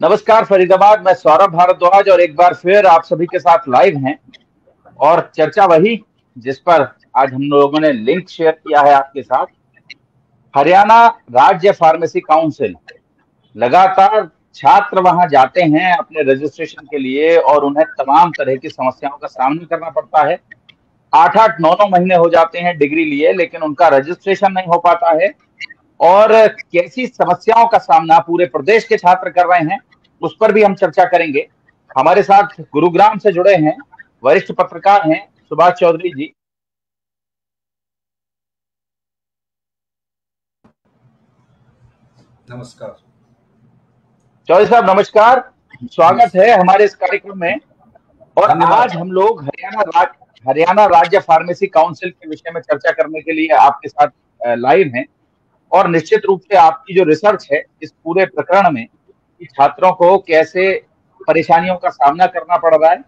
नमस्कार, फरीदाबाद। मैं सौरभ भारद्वाज और एक बार फिर आप सभी के साथ लाइव हैं। और चर्चा वही, जिस पर आज हम लोगों ने लिंक शेयर किया है आपके साथ। हरियाणा राज्य फार्मेसी काउंसिल लगातार छात्र वहाँ जाते हैं अपने रजिस्ट्रेशन के लिए और उन्हें तमाम तरह की समस्याओं का सामना करना पड़ता है। आठ आठ, नौ नौ महीने हो जाते हैं डिग्री लिए, लेकिन उनका रजिस्ट्रेशन नहीं हो पाता है। और कैसी समस्याओं का सामना पूरे प्रदेश के छात्र कर रहे हैं उस पर भी हम चर्चा करेंगे। हमारे साथ गुरुग्राम से जुड़े हैं वरिष्ठ पत्रकार हैं सुभाष चौधरी जी। नमस्कार। चौधरी साहब नमस्कार। स्वागत है हमारे इस कार्यक्रम में। और आज हम लोग हरियाणा राज्य हरियाणा राज्य फार्मेसी काउंसिल के विषय में चर्चा करने के लिए आपके साथ लाइव हैं। और निश्चित रूप से आपकी जो रिसर्च है इस पूरे प्रकरण में छात्रों को कैसे परेशानियों का सामना करना पड़ रहा है,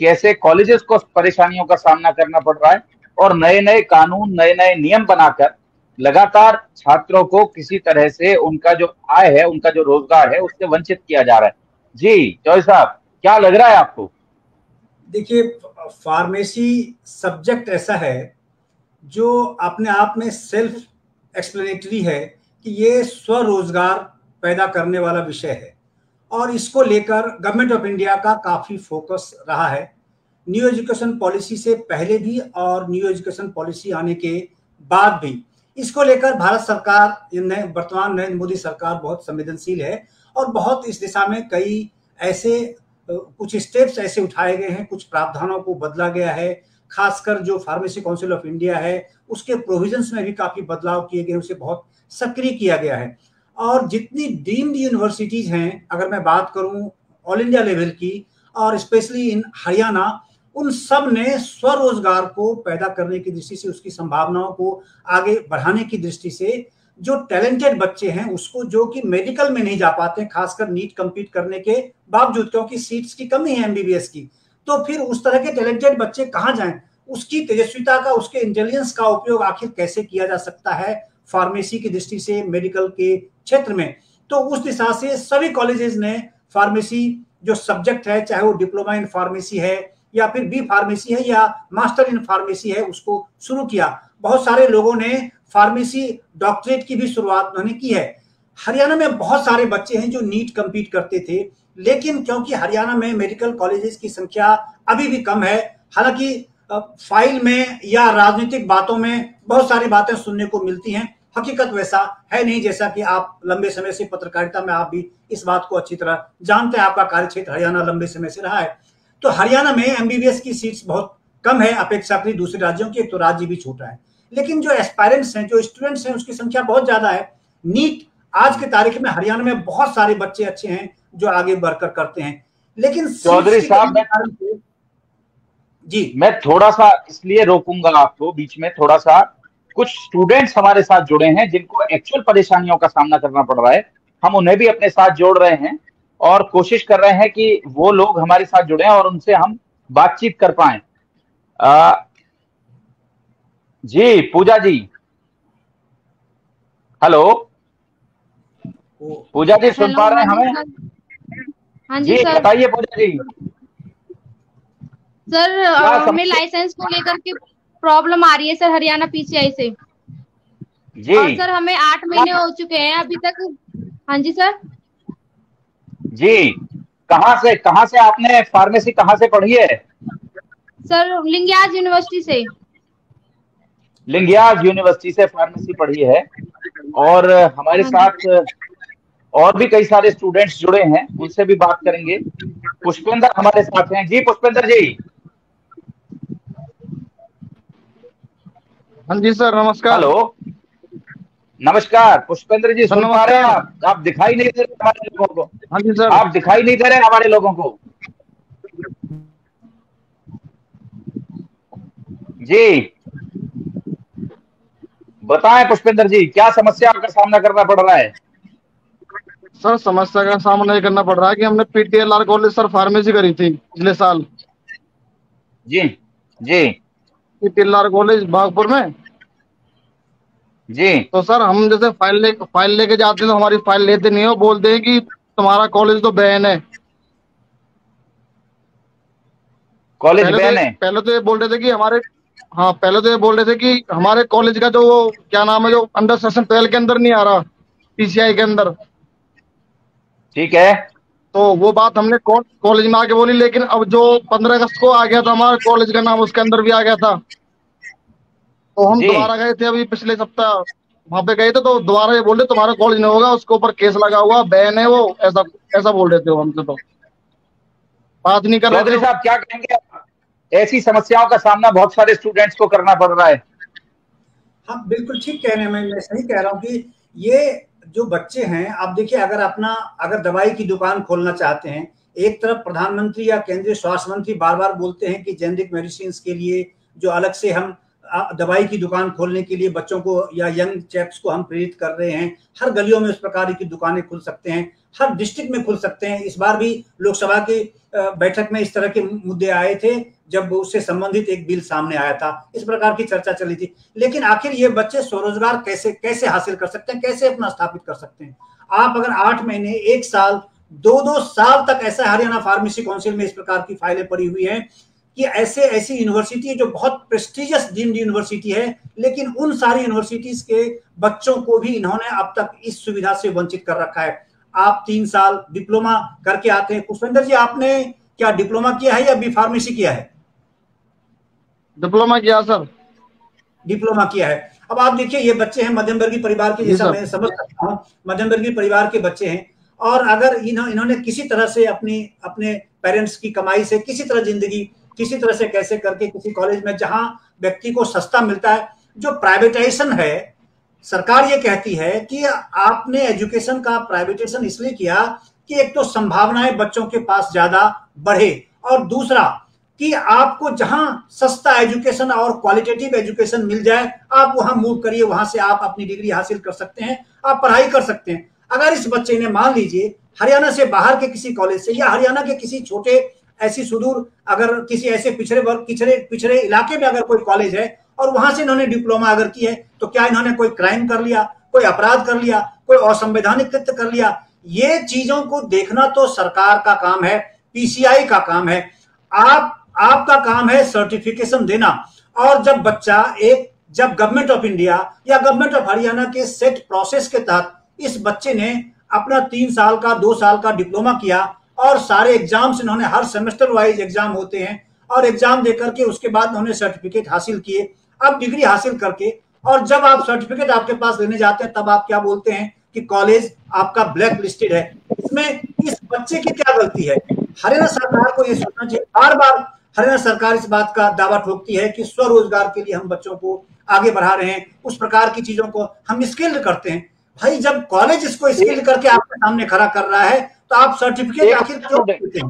कैसे कॉलेजेस को परेशानियों का सामना करना पड़ रहा है और नए नए कानून नए नए नियम बनाकर लगातार छात्रों को किसी तरह से उनका जो आय है, उनका जो रोज़गार है, उससे वंचित किया जा रहा है। जी चौधरी साहब, क्या लग रहा है आपको? देखिए, फार्मेसी सब्जेक्ट ऐसा है जो अपने आप में सेल्फ एक्सप्लेनेटरी है कि ये स्वरोजगार पैदा करने वाला विषय है। और इसको लेकर गवर्नमेंट ऑफ़ इंडिया का काफ़ी फोकस रहा है। न्यू एजुकेशन पॉलिसी से पहले भी और न्यू एजुकेशन पॉलिसी आने के बाद भी। इसको लेकर भारत सरकार वर्तमान नरेंद्र मोदी सरकार बहुत संवेदनशील है और बहुत इस दिशा में कई ऐसे कुछ स्टेप्स ऐसे उठाए गए हैं, कुछ प्रावधानों को बदला गया है। खासकर जो फार्मेसी काउंसिल ऑफ़ इंडिया है, उसके प्रोविजंस में भी काफ़ी बदलाव किए गए उसे बहुत सक्रिय किया गया है। और जितनी डीम्ड यूनिवर्सिटीज हैं, अगर मैं बात करूँ ऑल इंडिया लेवल की और स्पेशली इन हरियाणा, उन सबने स्वरोजगार को पैदा करने की दृष्टि से, उसकी संभावनाओं को आगे बढ़ाने की दृष्टि से, जो टैलेंटेड बच्चे हैं, उसको जो कि मेडिकल में नहीं जा पाते, खासकर नीट कंपीट करने के बावजूद, क्योंकि सीट्स की कमी है एमबीबीएस की तो फिर उस तरह के टैलेंटेड बच्चे कहाँ जाएँ? उसकी तेजस्विता का, उसके इंटेलिजेंस का उपयोग आखिर कैसे किया जा सकता है? फार्मेसी की दृष्टि से, मेडिकल के क्षेत्र में। तो उस दिशा से सभी कॉलेजेस ने फार्मेसी जो सब्जेक्ट है, चाहे वो डिप्लोमा इन फार्मेसी है, या फिर बी फार्मेसी है, या मास्टर इन फार्मेसी है, उसको शुरू किया। बहुत सारे लोगों ने फार्मेसी डॉक्टरेट की भी शुरुआत उन्होंने की है। हरियाणा में बहुत सारे बच्चे हैं जो नीट कम्पीट करते थे, लेकिन क्योंकि हरियाणा में मेडिकल कॉलेजेस की संख्या अभी भी कम है, हालाँकि फ़ाइल में या राजनीतिक बातों में बहुत सारी बातें सुनने को मिलती हैं हकीकत वैसा है नहीं जैसा कि आप लंबे समय से पत्रकारिता में आप भी इस बात को अच्छी तरह जानते हैं आपका कार्य क्षेत्र हरियाणा लंबे समय से रहा है। तो हरियाणा में एमबीबीएस की सीट्स बहुत कम है अपेक्षाकृत दूसरे राज्यों की तो राज्य भी छोटा है। लेकिन जो एस्पायरेंट्स हैं जो स्टूडेंट्स हैं उसकी संख्या बहुत ज़्यादा है। नीट आज के तारीख में हरियाणा में बहुत सारे बच्चे अच्छे हैं जो आगे बढ़कर करते हैं। लेकिन चौधरी साहब जी। मैं थोड़ा सा इसलिए रोकूँगा आपको बीच में थोड़ा सा कुछ स्टूडेंट्स हमारे साथ जुड़े हैं जिनको एक्चुअल परेशानियों का सामना करना पड़ रहा है। हम उन्हें भी अपने साथ जोड़ रहे हैं और कोशिश कर रहे हैं कि वो लोग हमारे साथ जुड़े और उनसे हम बातचीत कर पाए। जी पूजा जी। हेलो पूजा जी सुन पा रहे हैं हमें? हाँ जी, बताइए पूजा जी। सर हमें लाइसेंस को लेकर के प्रॉब्लम आ रही है सर हरियाणा पीसीआई से। जी। और सर हमें आठ महीने हो। चुके हैं अभी तक। हाँ जी सर। जी। कहाँ से कहाँ से आपने फार्मेसी कहाँ से पढ़ी है? सर लिंगियाज यूनिवर्सिटी से। लिंगियाज यूनिवर्सिटी से फार्मेसी पढ़ी है। और हमारे हाँ साथ और भी कई सारे स्टूडेंट्स जुड़े हैं उनसे भी बात करेंगे। पुष्पेंद्र हमारे साथ हैं। जी पुष्पेंद्र जी। हाँ जी सर नमस्कार। हेलो। नमस्कार पुष्पेंद्र जी सुन पा रहे हैं आप? आप दिखाई नहीं दे रहे हमारे लोगों को। हाँ जी सर। आप दिखाई नहीं दे रहे हमारे लोगों को। जी। बताएँ पुष्पेंद्र जी क्या समस्या आपका सामना करना पड़ रहा है? सर समस्या का सामना ये करना पड़ रहा है कि हमने पीटीएलआर कॉलेज सर फार्मेसी करी थी पिछले साल। जी जी। पीटीएलआर कॉलेज बागपुर में? जी। तो सर हम जैसे फ़ाइल ले फ़ाइल लेके जाते हैं तो हमारी फ़ाइल लेते नहीं हो बोलते हैं कि तुम्हारा कॉलेज तो बैन है। कॉलेज पहले बैन तो है? पहले तो ये बोल रहे थे कि हमारे हाँ पहले तो ये बोल रहे थे कि हमारे कॉलेज का जो वो क्या नाम है जो अंडर सेशन ट्वेल्व के अंदर नहीं आ रहा पीसीआई के अंदर। ठीक है। तो वो बात हमने कॉलेज में आके बोली लेकिन अब जो पंद्रह अगस्त को आ गया था हमारे कॉलेज का नाम उसके अंदर भी आ गया था। तो हम दोबारा गए थे अभी पिछले सप्ताह। वहाँ पे गए थे तो दोबारा ये बोल रहे तुम्हारा कॉलेज नहीं होगा उसके ऊपर केस लगा हुआ बैन है वो ऐसा ऐसा बोल रहे थे वो हमसे तो। बात नहीं कर रहे साहब क्या कहेंगे ऐसी समस्याओं का सामना बहुत सारे स्टूडेंट्स को करना पड़ रहा है। हाँ बिल्कुल ठीक कह रहे हैं मैं मैं सही कह रहा हूँ कि ये जो बच्चे हैं, आप देखिए, अगर अपना, अगर दवाई की दुकान खोलना चाहते हैं, एक तरफ़ प्रधानमंत्री या केंद्रीय स्वास्थ्य मंत्री बार बार बोलते हैं कि जेनरिक मेडिसिन के लिए जो अलग से हम दवाई की दुकान खोलने के लिए बच्चों को या यंग चैप्स को हम प्रेरित कर रहे हैं, हर गलियों में उस प्रकार की दुकानें खुल सकते हैं। हर डिस्ट्रिक्ट में खुल सकते हैं। इस बार भी लोकसभा की बैठक में इस तरह के मुद्दे आए थे, जब उससे संबंधित एक बिल सामने आया था। इस प्रकार की चर्चा चली थी। लेकिन आखिर ये बच्चे स्वरोजगार कैसे कैसे हासिल कर सकते हैं, कैसे अपना स्थापित कर सकते हैं? आप अगर आठ महीने, एक साल, दो दो साल तक ऐसा हरियाणा फार्मेसी काउंसिल में इस प्रकार की फाइलें पड़ी हुई हैं कि ऐसे, ऐसी यूनिवर्सिटी जो बहुत प्रेस्टिजियस डीम्ड यूनिवर्सिटी है, लेकिन उन सारी यूनिवर्सिटीज के बच्चों को भी इन्होंने अब तक इस सुविधा से वंचित कर रखा है। आप तीन साल डिप्लोमा करके आते हैं। पुष्पेंद्र जी आपने क्या डिप्लोमा किया है या बी फार्मेसी किया है? डिप्लोमा किया सर। डिप्लोमा किया है। अब आप देखिए ये बच्चे हैं मध्यम वर्गीय परिवार के जैसा मैं समझ सकता हूँ मध्यम वर्गीय परिवार के बच्चे हैं। और अगर इन्हों, इन्होंने किसी तरह से अपनी अपने पेरेंट्स की कमाई से किसी तरह ज़िंदगी किसी तरह से कैसे करके किसी कॉलेज में जहाँ व्यक्ति को सस्ता मिलता है जो प्राइवेटाइजेशन है सरकार ये कहती है कि आपने एजुकेशन का प्राइवेटेशन इसलिए किया कि एक तो संभावनाएँ बच्चों के पास ज़्यादा बढ़े और दूसरा कि आपको जहाँ सस्ता एजुकेशन और क्वालिटेटिव एजुकेशन मिल जाए, आप वहाँ मूव करिए, वहाँ से आप अपनी डिग्री हासिल कर सकते हैं, आप पढ़ाई कर सकते हैं। अगर इस बच्चे ने मान लीजिए हरियाणा से बाहर के किसी कॉलेज से या हरियाणा के किसी छोटे ऐसी सुदूर अगर किसी ऐसे पिछड़े वर्ग, पिछड़े पिछड़े इलाके में अगर कोई कॉलेज है और वहाँ से इन्होंने डिप्लोमा अगर की है तो क्या इन्होंने कोई क्राइम कर लिया, कोई अपराध कर लिया, कोई असंवैधानिक कृत्य कर लिया? ये चीज़ों को देखना तो सरकार का काम है, पीसीआई का काम है। आप, आपका काम है सर्टिफिकेशन देना। और जब बच्चा एक, जब गवर्नमेंट ऑफ़ इंडिया या गवर्नमेंट ऑफ़ हरियाणा के सेट प्रोसेस के तहत इस बच्चे ने अपना तीन साल का, दो साल का डिप्लोमा किया और सारे एग्ज़ाम्स इन्होंने हर सेमेस्टर वाइज एग्ज़ाम होते हैं और एग्ज़ाम देकर के उसके बाद उन्होंने सर्टिफिकेट हासिल किए अब डिग्री हासिल करके और जब आप सर्टिफिकेट आपके पास लेने जाते हैं तब आप क्या बोलते हैं कि कॉलेज आपका ब्लैक लिस्टेड है। इसमें इस बच्चे की क्या गलती है? हरियाणा सरकार को यह सोचना चाहिए। बार बार हरियाणा सरकार इस बात का दावा ठोकती है कि स्वरोजगार के लिए हम बच्चों को आगे बढ़ा रहे हैं उस प्रकार की चीज़ों को हम स्किल्ड करते हैं। भाई जब कॉलेज इसको स्किल्ड करके आपके सामने खड़ा कर रहा है तो आप सर्टिफिकेट आखिर क्यों देते हैं?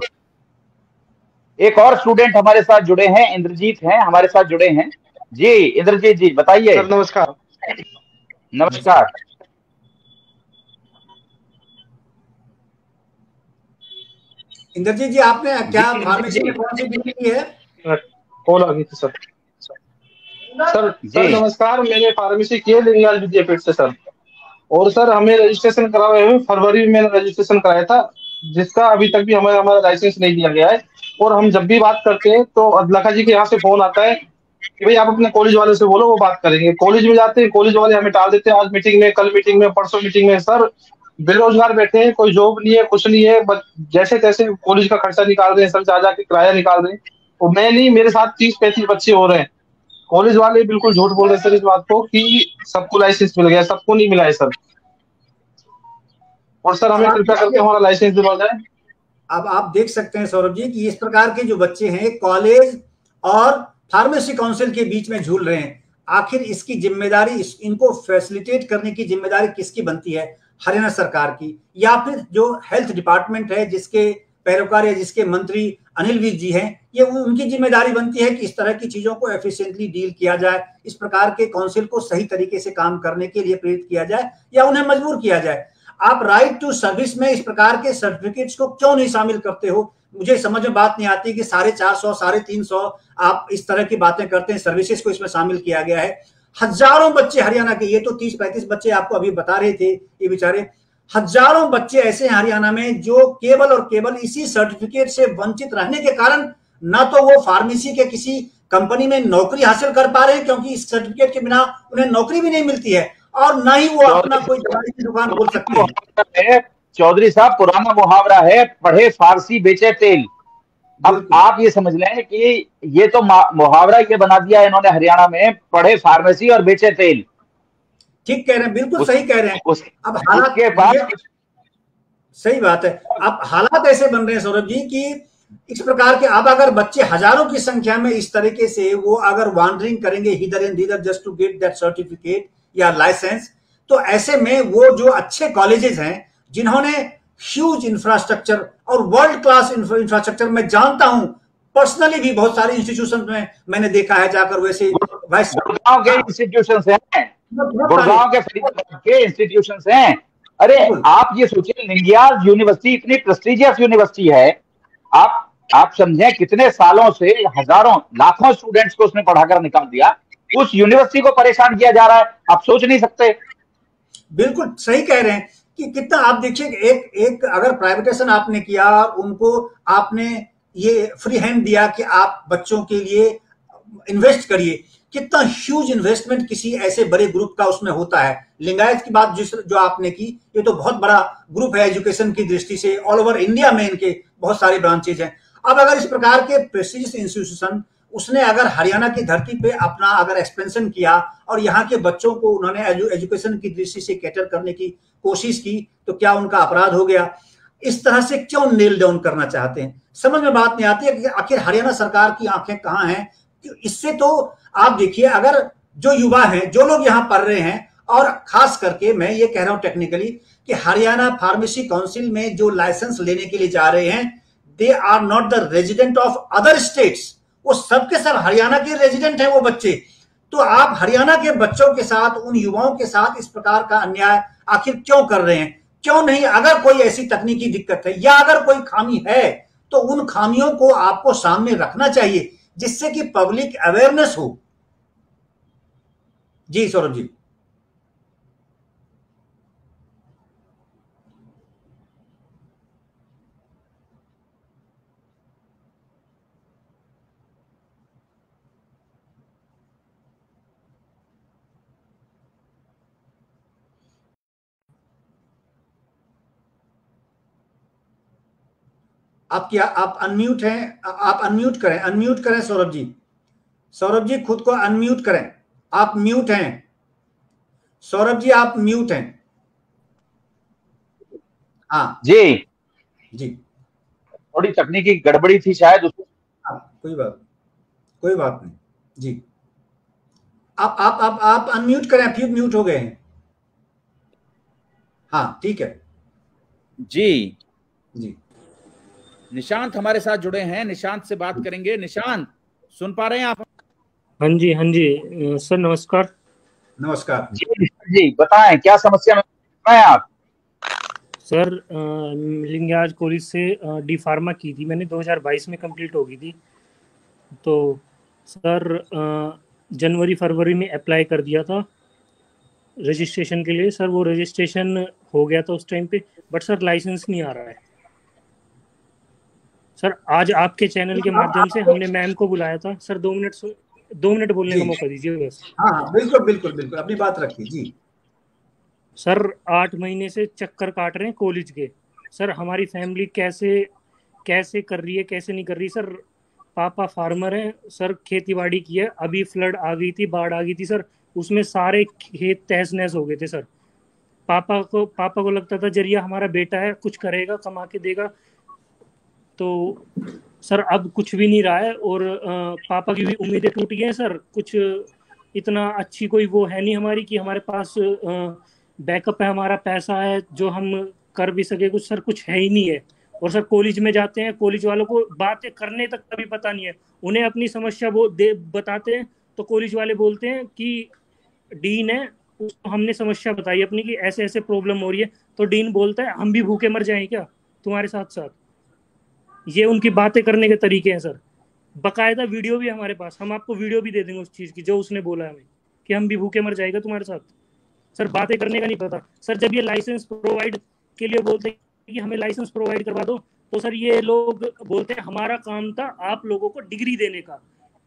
एक और स्टूडेंट हमारे साथ जुड़े हैं इंद्रजीत हैं हमारे साथ जुड़े हैं। जी इंद्रजीत जी बताइए। सर नमस्कार। नमस्कार। इंद्रजीत जी आपने क्या फार्मेसी कौन सी डिग्री है? कॉल आ गई थी सर। सर। नमस्कार मैंने फार्मेसी की है दीनदयाल विद्यापीठ से सर। और सर हमें रजिस्ट्रेशन कराए हुए फरवरी में मैंने रजिस्ट्रेशन कराया था जिसका अभी तक भी हमें हमारा लाइसेंस नहीं दिया गया है। और हम जब भी बात करते हैं तो अदलखा जी के यहाँ से फ़ोन आता है कि भाई आप अपने कॉलेज वाले से बोलो वो बात करेंगे। कॉलेज में जाते हैं कॉलेज वाले हमें टाल देते हैं आज मीटिंग में कल मीटिंग में परसों मीटिंग में सर बेरोजगार बैठे हैं कोई जॉब नहीं है कुछ नहीं है बस जैसे तैसे कॉलेज का खर्चा निकाल रहे हैं सर जा जाके किराया निकाल रहे हैं। और मैं नहीं मेरे साथ तीस पैंतीस बच्चे हो रहे हैं। कॉलेज वाले बिल्कुल झूठ बोल रहे सर इस बात को कि सबको लाइसेंस मिल गया सबको नहीं मिला है सर। और सर हमें कृपया करके हमारा लाइसेंस दिलवा जाए। अब आप देख सकते हैं सौरभ जी कि इस प्रकार के जो बच्चे हैं कॉलेज और फार्मेसी काउंसिल के बीच में झूल रहे हैं। आखिर इसकी ज़िम्मेदारी इस, इनको फैसिलिटेट करने की ज़िम्मेदारी किसकी बनती है? हरियाणा सरकार की। या फिर जो हेल्थ डिपार्टमेंट है जिसके पैरोकार या जिसके मंत्री अनिल विज जी हैं ये उन- उनकी ज़िम्मेदारी बनती है कि इस तरह की चीज़ों को एफिशिएंटली डील किया जाए इस प्रकार के काउंसिल को सही तरीके से काम करने के लिए प्रेरित किया जाए या उन्हें मजबूर किया जाए। आप राइट टू सर्विस में इस प्रकार के सर्टिफिकेट्स को क्यों नहीं शामिल करते हो? मुझे समझ में बात नहीं आती कि साढ़े चार सौ साढ़े तीन सौ आप इस तरह की बातें करते हैं। सर्विसेज़ को इसमें शामिल किया गया है। हज़ारों बच्चे हरियाणा के ये तो तीस पैंतीस बच्चे आपको अभी बता रहे थे ये बेचारे। हज़ारों बच्चे ऐसे हैं हरियाणा में जो केवल और केवल इसी सर्टिफिकेट से वंचित रहने के कारण ना तो वो फार्मेसी के किसी कंपनी में नौकरी हासिल कर पा रहे हैं क्योंकि इस सर्टिफिकेट के बिना उन्हें नौकरी भी नहीं मिलती है और ना ही वो अपना कोई दवाई की दुकान खोल सकते हैं। चौधरी साहब पुराना मुहावरा है पढ़े फारसी बेचे तेल। अब आप ये समझ लें कि ये तो मुहावरा ये बना दिया है इन्होंने हरियाणा में पढ़े फार्मेसी और बेचे तेल। ठीक कह रहे हैं बिल्कुल सही कह रहे हैं। उस, अब हालात के बाद सही बात है। अब हालात ऐसे बन रहे हैं सौरभ जी कि इस प्रकार के अब अगर बच्चे हज़ारों की संख्या में इस तरीके से वो अगर वॉन्डरिंग करेंगे hither and thither just to get that certificate या लाइसेंस तो ऐसे में वो जो अच्छे कॉलेजेस हैं जिन्होंने ह्यूज इंफ्रास्ट्रक्चर और वर्ल्ड क्लास इंफ्रास्ट्रक्चर मैं जानता हूँ। पर्सनली भी बहुत सारे इंस्टीट्यूशन में मैंने देखा है जाकर वैसे गुड़गांव के इंस्टीट्यूशन हैं। गुड़गांव के के इंस्टीट्यूशन हैं। अरे आप ये सोचिए लिंगियाज यूनिवर्सिटी इतनी प्रेस्टिजियस यूनिवर्सिटी है। आप आप समझें कितने सालों से हज़ारों लाखों स्टूडेंट्स को उसने पढ़ाकर निकाल दिया। उस यूनिवर्सिटी को परेशान किया जा रहा है। आप सोच नहीं सकते। बिल्कुल सही कह रहे हैं। कि कितना आप देखिए एक एक अगर प्राइवेटेशन आपने किया, उनको आपने ये फ्री हैंड दिया कि आप बच्चों के लिए इन्वेस्ट करिए। कितना ह्यूज इन्वेस्टमेंट किसी ऐसे बड़े ग्रुप का उसमें होता है। लिंगायत की बात जिस, जो आपने की, ये तो बहुत बड़ा ग्रुप है एजुकेशन की दृष्टि से। ऑल ओवर इंडिया में इनके बहुत सारे ब्रांचेज हैं। अब अगर इस प्रकार के प्रेस्टिजियस इंस्टीट्यूशन उसने अगर हरियाणा की धरती पे अपना अगर एक्सपेंशन किया और यहाँ के बच्चों को उन्होंने एजु, एजुकेशन की दृष्टि से कैटर करने की कोशिश की तो क्या उनका अपराध हो गया? इस तरह से क्यों नेल डाउन करना चाहते हैं? समझ में बात नहीं आती है कि आखिर हरियाणा सरकार की आँखें कहाँ हैं? इससे तो आप देखिए अगर जो युवा हैं जो लोग यहाँ पढ़ रहे हैं और खास करके मैं ये कह रहा हूँ टेक्निकली कि हरियाणा फार्मेसी काउंसिल में जो लाइसेंस लेने के लिए जा रहे हैं they are not the resident of other states वो सबके सब हरियाणा के रेजिडेंट हैं वो बच्चे। तो आप हरियाणा के बच्चों के साथ, उन युवाओं के साथ इस प्रकार का अन्याय आखिर क्यों कर रहे हैं? क्यों नहीं? अगर कोई ऐसी तकनीकी दिक्कत है या अगर कोई खामी है तो उन खामियों को आपको सामने रखना चाहिए, जिससे कि पब्लिक अवेयरनेस हो। जी, सौरभ जी। आप क्या आप अनम्यूट हैं आप अनम्यूट करें अनम्यूट करें सौरभ जी सौरभ जी खुद को अनम्यूट करें। आप म्यूट हैं। सौरभ जी आप म्यूट हैं। हाँ। जी। जी। थोड़ी तकनीकी गड़बड़ी थी शायद उसको हाँ कोई बात कोई बात नहीं। जी। आप आप आप आप अनम्यूट करें आप म्यूट हो गए हैं। हाँ ठीक है। जी। जी। निशांत हमारे साथ जुड़े हैं। निशांत से बात करेंगे। निशांत सुन पा रहे हैं आप? हाँ जी हाँ जी। सर नमस्कार। नमस्कार। जी जी बताएँ क्या समस्या में आप? सर लिंगाज कॉलेज से डी फार्मा की थी। मैंने 2022 में कंप्लीट हो गई थी। तो सर जनवरी फरवरी में अप्लाई कर दिया था रजिस्ट्रेशन के लिए। सर वो रजिस्ट्रेशन हो गया था उस टाइम पे बट सर लाइसेंस नहीं आ रहा है। सर आज आपके चैनल के माध्यम से हमने मैम को बुलाया था। सर दो मिनट दो मिनट बोलने का मौका दीजिए बस। हाँ, हाँ बिल्कुल बिल्कुल बिल्कुल। अपनी बात रखिए जी। सर आठ महीने से चक्कर काट रहे हैं कॉलेज के। सर हमारी फैमिली कैसे कैसे कर रही है कैसे नहीं कर रही? सर पापा फार्मर हैं। सर खेती बाड़ी की है। अभी फ्लड आ गई थी बाढ़ आ गई थी सर। उसमें सारे खेत तहस नहस हो गए थे सर। पापा को पापा को लगता था ज़रिया हमारा बेटा है कुछ करेगा कमा के देगा। तो सर अब कुछ भी नहीं रहा है और पापा की भी उम्मीदें टूट गई हैं सर। कुछ इतना अच्छी कोई वो है नहीं हमारी कि हमारे पास बैकअप है, हमारा पैसा है, जो हम कर भी सके कुछ। सर कुछ है ही नहीं है। और सर कॉलेज में जाते हैं, कॉलेज वालों को बातें करने तक कभी पता नहीं है। उन्हें अपनी समस्या वो दे, बताते हैं तो कॉलेज वाले बोलते हैं कि, डीन है, उसको हमने समस्या बताई अपनी कि ऐसे ऐसे प्रॉब्लम हो रही है। तो डीन बोलता है, हम भी भूखे मर जाएँ क्या तुम्हारे साथ साथ ये उनकी बातें करने के तरीके हैं, सर। बकायदा वीडियो भी हमारे पास, हम आपको वीडियो भी दे देंगे उस चीज़ की, जो उसने बोला हमें, कि हम भी भूखे मर जाएगा तुम्हारे साथ। सर, बातें करने का नहीं पता। सर, जब ये लाइसेंस प्रोवाइड के लिए बोलते हैं कि हमें लाइसेंस प्रोवाइड करवा दो तो सर, ये लोग बोलते हैं, हमारा काम था आप लोगों को डिग्री देने का।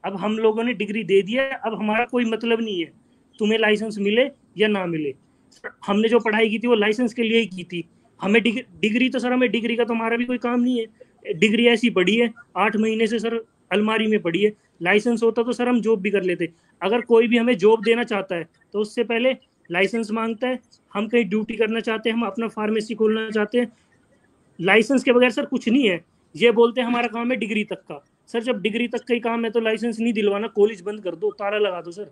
अब हम लोगों ने डिग्री दे दिया है, अब हमारा कोई मतलब नहीं है। तुम्हें लाइसेंस मिले या ना मिले? सर, हमने जो पढ़ाई की थी, वो लाइसेंस के लिए ही की थी। हमें डिग्री तो सर, हमें डिग्री का तो हमारा भी कोई काम नहीं है। डिग्री ऐसी पड़ी है आठ महीने से सर अलमारी में पड़ी है। लाइसेंस होता तो सर हम जॉब भी कर लेते। अगर कोई भी हमें जॉब देना चाहता है तो उससे पहले लाइसेंस माँगता है। हम कहीं ड्यूटी करना चाहते हैं हम अपना फार्मेसी खोलना चाहते हैं। लाइसेंस के बगैर सर कुछ नहीं है। ये बोलते हैं हमारा काम है डिग्री तक का। सर जब डिग्री तक का ही काम है तो लाइसेंस नहीं दिलवाना कॉलेज बंद कर दो ताला लगा दो सर।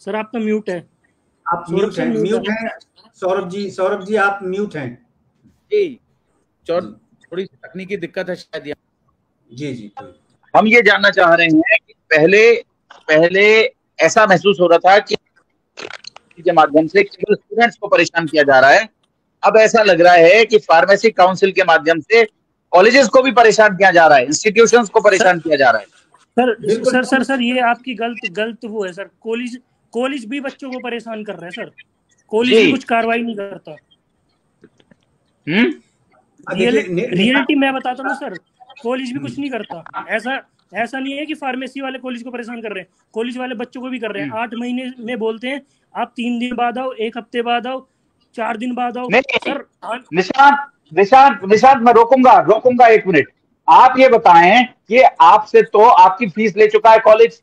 सर आपका म्यूट है। आप म्यूट हैं म्यूट हैं। सौरभ जी सौरभ जी आप म्यूट हैं। जी थोड़ी तकनीकी दिक्कत है शायद जी जी हम ये जानना चाह रहे हैं कि पहले पहले ऐसा महसूस हो रहा था कि के माध्यम से केवल स्टूडेंट्स को परेशान किया जा रहा है। अब ऐसा लग रहा है कि फार्मेसी काउंसिल के माध्यम से कॉलेजेस को भी परेशान किया जा रहा है इंस्टीट्यूशन को परेशान किया जा रहा है। सर सर सर सर ये आपकी गलत गलत वो है सर कॉलेज कॉलेज भी बच्चों को परेशान कर रहे हैं सर कॉलेज कुछ कार्रवाई नहीं करता। रियलिटी मैं बताता हूँ सर कॉलेज भी कुछ नहीं करता। ऐसा ऐसा नहीं है कि फार्मेसी वाले कॉलेज को परेशान कर रहे हैं। कॉलेज वाले बच्चों को भी कर रहे हैं। हम्म। आठ महीने में बोलते हैं आप तीन दिन बाद आओ एक हफ़्ते बाद आओ चार दिन बाद आओ। सर निशांत निशांत निशांत मैं रोकूँगा रोकूँगा एक मिनट आप ये बताएँ कि आपसे तो आपकी फ़ीस ले चुका है कॉलेज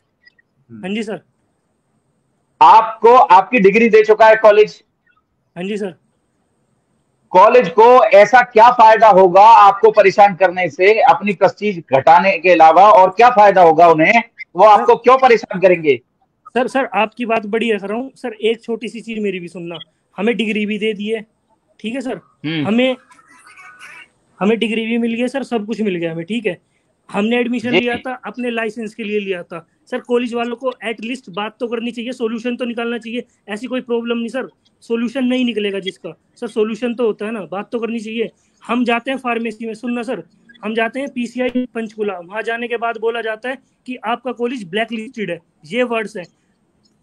हाँ जी सर आपको आपकी डिग्री दे चुका है कॉलेज हाँ जी सर कॉलेज को ऐसा क्या फ़ायदा होगा आपको परेशान करने से अपनी प्रेस्टीज घटाने के अलावा और क्या फ़ायदा होगा उन्हें? वो आपको क्यों परेशान करेंगे? सर सर आपकी बात बड़ी रख रहा हूँ। सर एक छोटी सी चीज़ मेरी भी सुनना। हमें डिग्री भी दे दी है। ठीक है सर? हम्म। हमें हमें डिग्री भी मिल गई सर। सब कुछ मिल गया हमें ठीक है? हमने एडमिशन लिया था अपने लाइसेंस के लिए लिया था। सर कॉलेज वालों को एटलीस्ट बात तो करनी चाहिए सोल्यूशन तो निकालना चाहिए। ऐसी कोई प्रॉब्लम नहीं सर। सोल्यूशन नहीं निकलेगा जिसका। सर सोल्यूशन तो होता है ना बात तो करनी चाहिए। हम जाते हैं फार्मेसी में सुनना सर हम जाते हैं पीसीआई पंचकुला। वहाँ जाने के बाद बोला जाता है कि आपका कॉलेज ब्लैक लिस्टेड है ये वर्ड्स है।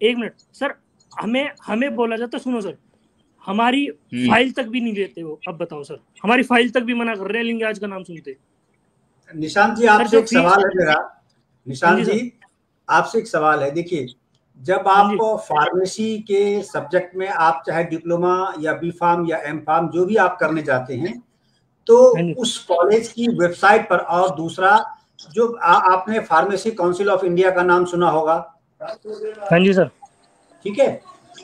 एक मिनट सर हमें हमें बोला जाता सुनो सर हमारी हम्म। फ़ाइल तक भी नहीं लेते वो अब बताओ सर हमारी फ़ाइल तक भी मना कर रहे हैं लिंग आज का नाम सुनते। निशांत जी आपसे एक सवाल है मेरा। निशांत जी आपसे एक सवाल है देखिए जब आप फार्मेसी के सब्जेक्ट में आप चाहे डिप्लोमा या बी फार्म या एम फार्म जो भी आप करने जाते हैं तो उस कॉलेज की वेबसाइट पर और दूसरा जो आ, आपने फार्मेसी काउंसिल ऑफ़ इंडिया का नाम सुना होगा। हाँ जी सर। ठीक है?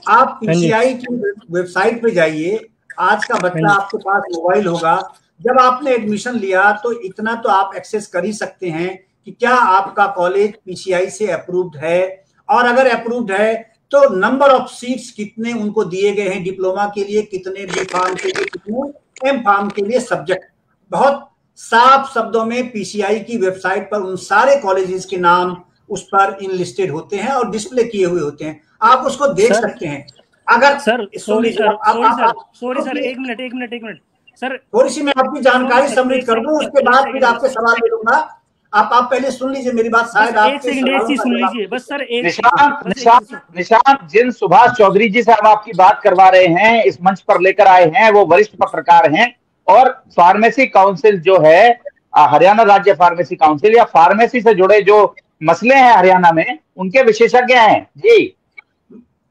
आप पीसीआई हाँ की वेबसाइट पे जाइए। आज का बच्चा हाँ आपके पास मोबाइल होगा। जब आपने एडमिशन लिया तो इतना तो आप एक्सेस कर ही सकते हैं कि क्या आपका कॉलेज पीसीआई से अप्रूव्ड है और अगर अप्रूव्ड है तो नंबर ऑफ़ सीट्स कितने उनको दिए गए हैं डिप्लोमा के लिए कितने बी फार्म के लिए कितने एम फार्म के लिए सब्जेक्ट बहुत साफ़ शब्दों में पीसीआई की वेबसाइट पर उन सारे कॉलेजेस के नाम उस पर इनलिस्टेड होते हैं और डिस्प्ले किए हुए होते हैं। आप उसको देख सर, सकते हैं। अगर sir sorry sir sorry sir एक मिनट एक मिनट एक मिनट सर थोड़ी सी मैं आपकी जानकारी समृद्ध कर दूँ उसके बाद फिर आपके सवाल ले लूँगा। आप आप पहले सुन लीजिए मेरी बात शायद आप सुन लीजिए बस सर एक निशांत निशांत निशांत जिन सुभाष चौधरी जी से हम आपकी बात करवा रहे हैं इस मंच पर लेकर आए हैं वो वरिष्ठ पत्रकार हैं और फार्मेसी काउंसिल जो है हरियाणा राज्य फार्मेसी काउंसिल या फार्मेसी से जुड़े जो मसले हैं हरियाणा में उनके विशेषज्ञ हैं। जी।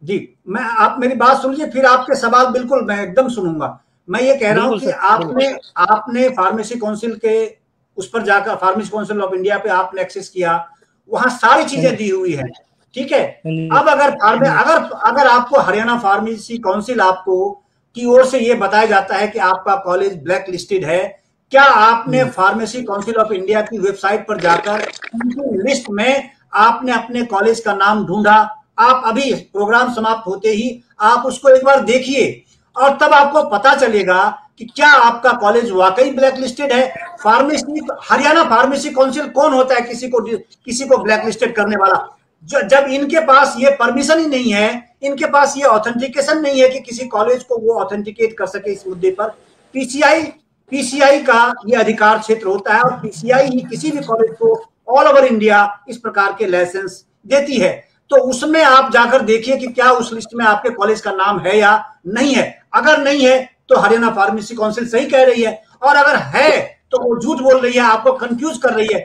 जी मैं आप मेरी बात सुनिए फिर आपके सवाल बिल्कुल मैं एकदम सुनूँगा। मैं ये कह रहा हूँ कि आपने आपने फार्मेसी काउंसिल के उस पर जाकर फार्मेसी काउंसिल ऑफ़ इंडिया पे आपने एक्सेस किया वहाँ सारी चीज़ें दी हुई है ठीक है? अब अगर फार्मे अगर अगर आपको हरियाणा फार्मेसी काउंसिल आपको की ओर से ये बताया जाता है कि आपका कॉलेज ब्लैक लिस्टेड है क्या आपने फार्मेसी काउंसिल ऑफ़ इंडिया की वेबसाइट पर जाकर लिस्ट में आपने अपने कॉलेज का नाम ढूंढा? आप अभी प्रोग्राम समाप्त होते ही आप उसको एक बार देखिए और तब आपको पता चलेगा कि क्या आपका कॉलेज वाकई ब्लैक लिस्टेड है? फार्मेसी हरियाणा फार्मेसी काउंसिल कौन होता है किसी को किसी को ब्लैक लिस्टेड करने वाला? जब इनके पास ये परमिशन ही नहीं है, इनके पास ये ऑथेंटिकेशन नहीं है कि किसी कॉलेज को वो ऑथेंटिकेट कर सके इस मुद्दे पर पीसीआई पीसीआई का ये अधिकार क्षेत्र होता है और पीसीआई ही किसी भी कॉलेज को ऑल ओवर इंडिया इस प्रकार के लाइसेंस देती है। तो उसमें आप जाकर देखिए कि क्या उस लिस्ट में आपके कॉलेज का नाम है या नहीं है। अगर नहीं है तो हरियाणा फार्मेसी काउंसिल सही कह रही है। और अगर है तो वो झूठ बोल रही है, आपको कंफ्यूज कर रही है।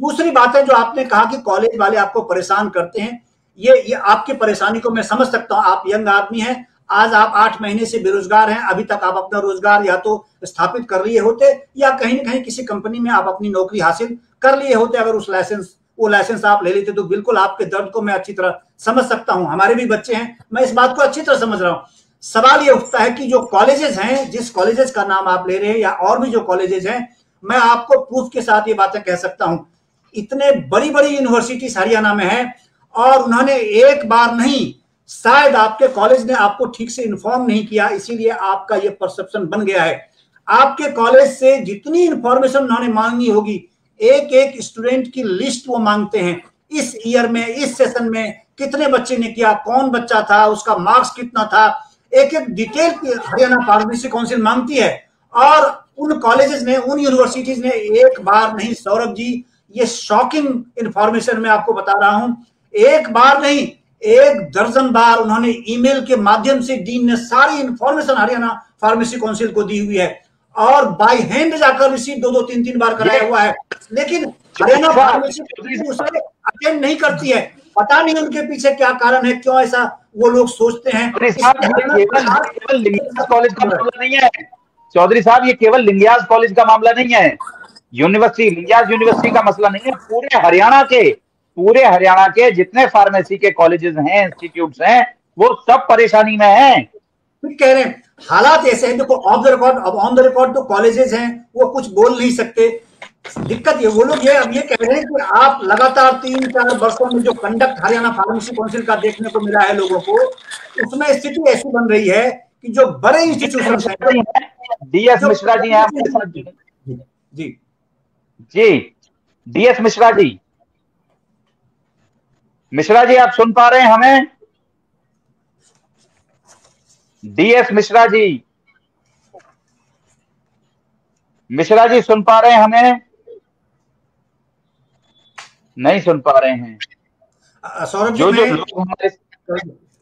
दूसरी बात है जो आपने कहा कि कॉलेज वाले आपको परेशान करते हैं, ये ये आपकी परेशानी को मैं समझ सकता हूँ। आप यंग आदमी हैं, आज आप आठ महीने से बेरोजगार हैं, अभी तक आप अपना रोज़गार या तो स्थापित कर लिए होते, या कहीं ना कहीं किसी कंपनी में आप अपनी नौकरी हासिल कर लिए होते, अगर उस लाइसेंस वो लाइसेंस आप ले लेते तो बिल्कुल आपके दर्द को मैं अच्छी तरह समझ सकता हूँ। हमारे भी बच्चे हैं, मैं इस बात को अच्छी तरह समझ रहा हूँ। सवाल ये उठता है कि जो कॉलेजेस हैं, जिस कॉलेजेस का नाम आप ले रहे हैं या और भी जो कॉलेजेस हैं, मैं आपको प्रूफ के साथ ये बातें कह सकता हूँ। इतने बड़ी बड़ी यूनिवर्सिटी हरियाणा में है और उन्होंने एक बार नहीं, शायद आपके कॉलेज ने आपको ठीक से इन्फॉर्म नहीं किया, इसीलिए आपका ये परसेप्शन बन गया है। आपके कॉलेज से जितनी इंफॉर्मेशन उन्होंने मांगी होगी एक एक स्टूडेंट की लिस्ट वो मांगते हैं। इस ईयर में, इस सेशन में कितने बच्चे ने किया, कौन बच्चा था, उसका मार्क्स कितना था एक एक डिटेल हरियाणा फार्मेसी काउंसिल मांगती है और उन कॉलेजेस ने उन यूनिवर्सिटीज ने एक बार नहीं सौरभ जी ये शॉकिंग इंफॉर्मेशन मैं आपको बता रहा हूँ। एक बार नहीं एक दर्जन बार उन्होंने ईमेल के माध्यम से डीन ने सारी इंफॉर्मेशन हरियाणा फार्मेसी काउंसिल को दी हुई है और बाय हैंड जाकर रिसीव दो दो तीन तीन बार कराया हुआ है। लेकिन हरियाणा फार्मेसी उसे अटेंड नहीं करती है। पता नहीं उनके पीछे क्या कारण है क्यों ऐसा वो लोग सोचते हैं कॉलेज का मामला नहीं है। चौधरी साहब ये केवल लिंगियाज कॉलेज का मामला नहीं है। यूनिवर्सिटी लिंगियाज यूनिवर्सिटी का मसला नहीं है। पूरे हरियाणा के पूरे हरियाणा के जितने फार्मेसी के कॉलेजेस हैं इंस्टीट्यूट हैं वो सब परेशानी में हैं। कह रहे हैं हालात ऐसे हैं देखो ऑफ़ द रिकॉर्ड अब ऑन द रिकॉर्ड तो कॉलेजेस हैं वो कुछ बोल नहीं सकते। दिक्कत ये वो लोग ये अब ये कह रहे हैं कि आप लगातार तीन चार वर्षों में जो कंडक्ट हरियाणा फार्मेसी काउंसिल का देखने को मिला है लोगों को उसमें स्थिति ऐसी बन रही है कि जो बड़े इंस्टीट्यूशन डीएस मिश्रा जी हैं। जी। जी डीएस मिश्रा जी। मिश्रा जी आप सुन पा रहे हैं हमें? डीएस मिश्रा जी। मिश्रा जी सुन पा रहे हैं हमें? नहीं सुन पा रहे हैं। सौरभ जो जो लोग हमारे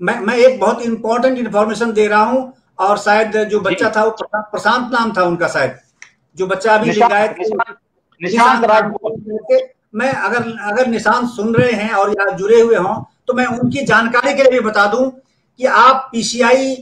मैं मैं एक बहुत इंपॉर्टेंट इंफॉर्मेशन दे रहा हूँ और शायद जो बच्चा था वो प्रशांत नाम था उनका शायद। जो बच्चा अभी लिंगायत निशांत मैं अगर अगर निशान सुन रहे हैं और या जुड़े हुए हों तो मैं उनकी जानकारी के लिए भी बता दूँ कि आप पीसीआई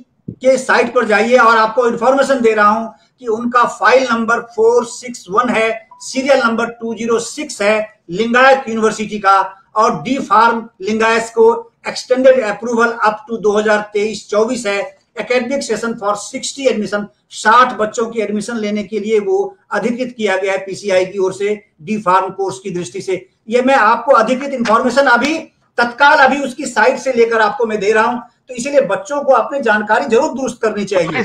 के साइट पर जाइए और आपको इन्फॉर्मेशन दे रहा हूँ कि उनका file number four six one है। Serial number two zero six है लिंगायत यूनिवर्सिटी का और डी फार्म लिंगायत को एक्सटेंडेड अप्रूवल अप टू 2023-24 है। एकेडमिक सेशन फॉर 60 एडमिशन 60 बच्चों की एडमिशन लेने के लिए वो अधिकृत किया गया है पीसीआई की ओर से डी फार्म कोर्स की दृष्टि से। ये मैं आपको अधिकृत इंफॉर्मेशन अभी, तत्काल अभी उसकी साइट से लेकर आपको मैं दे रहा हूँ। तो इसीलिए बच्चों को अपनी जानकारी ज़रूर दुरुस्त करनी चाहिए।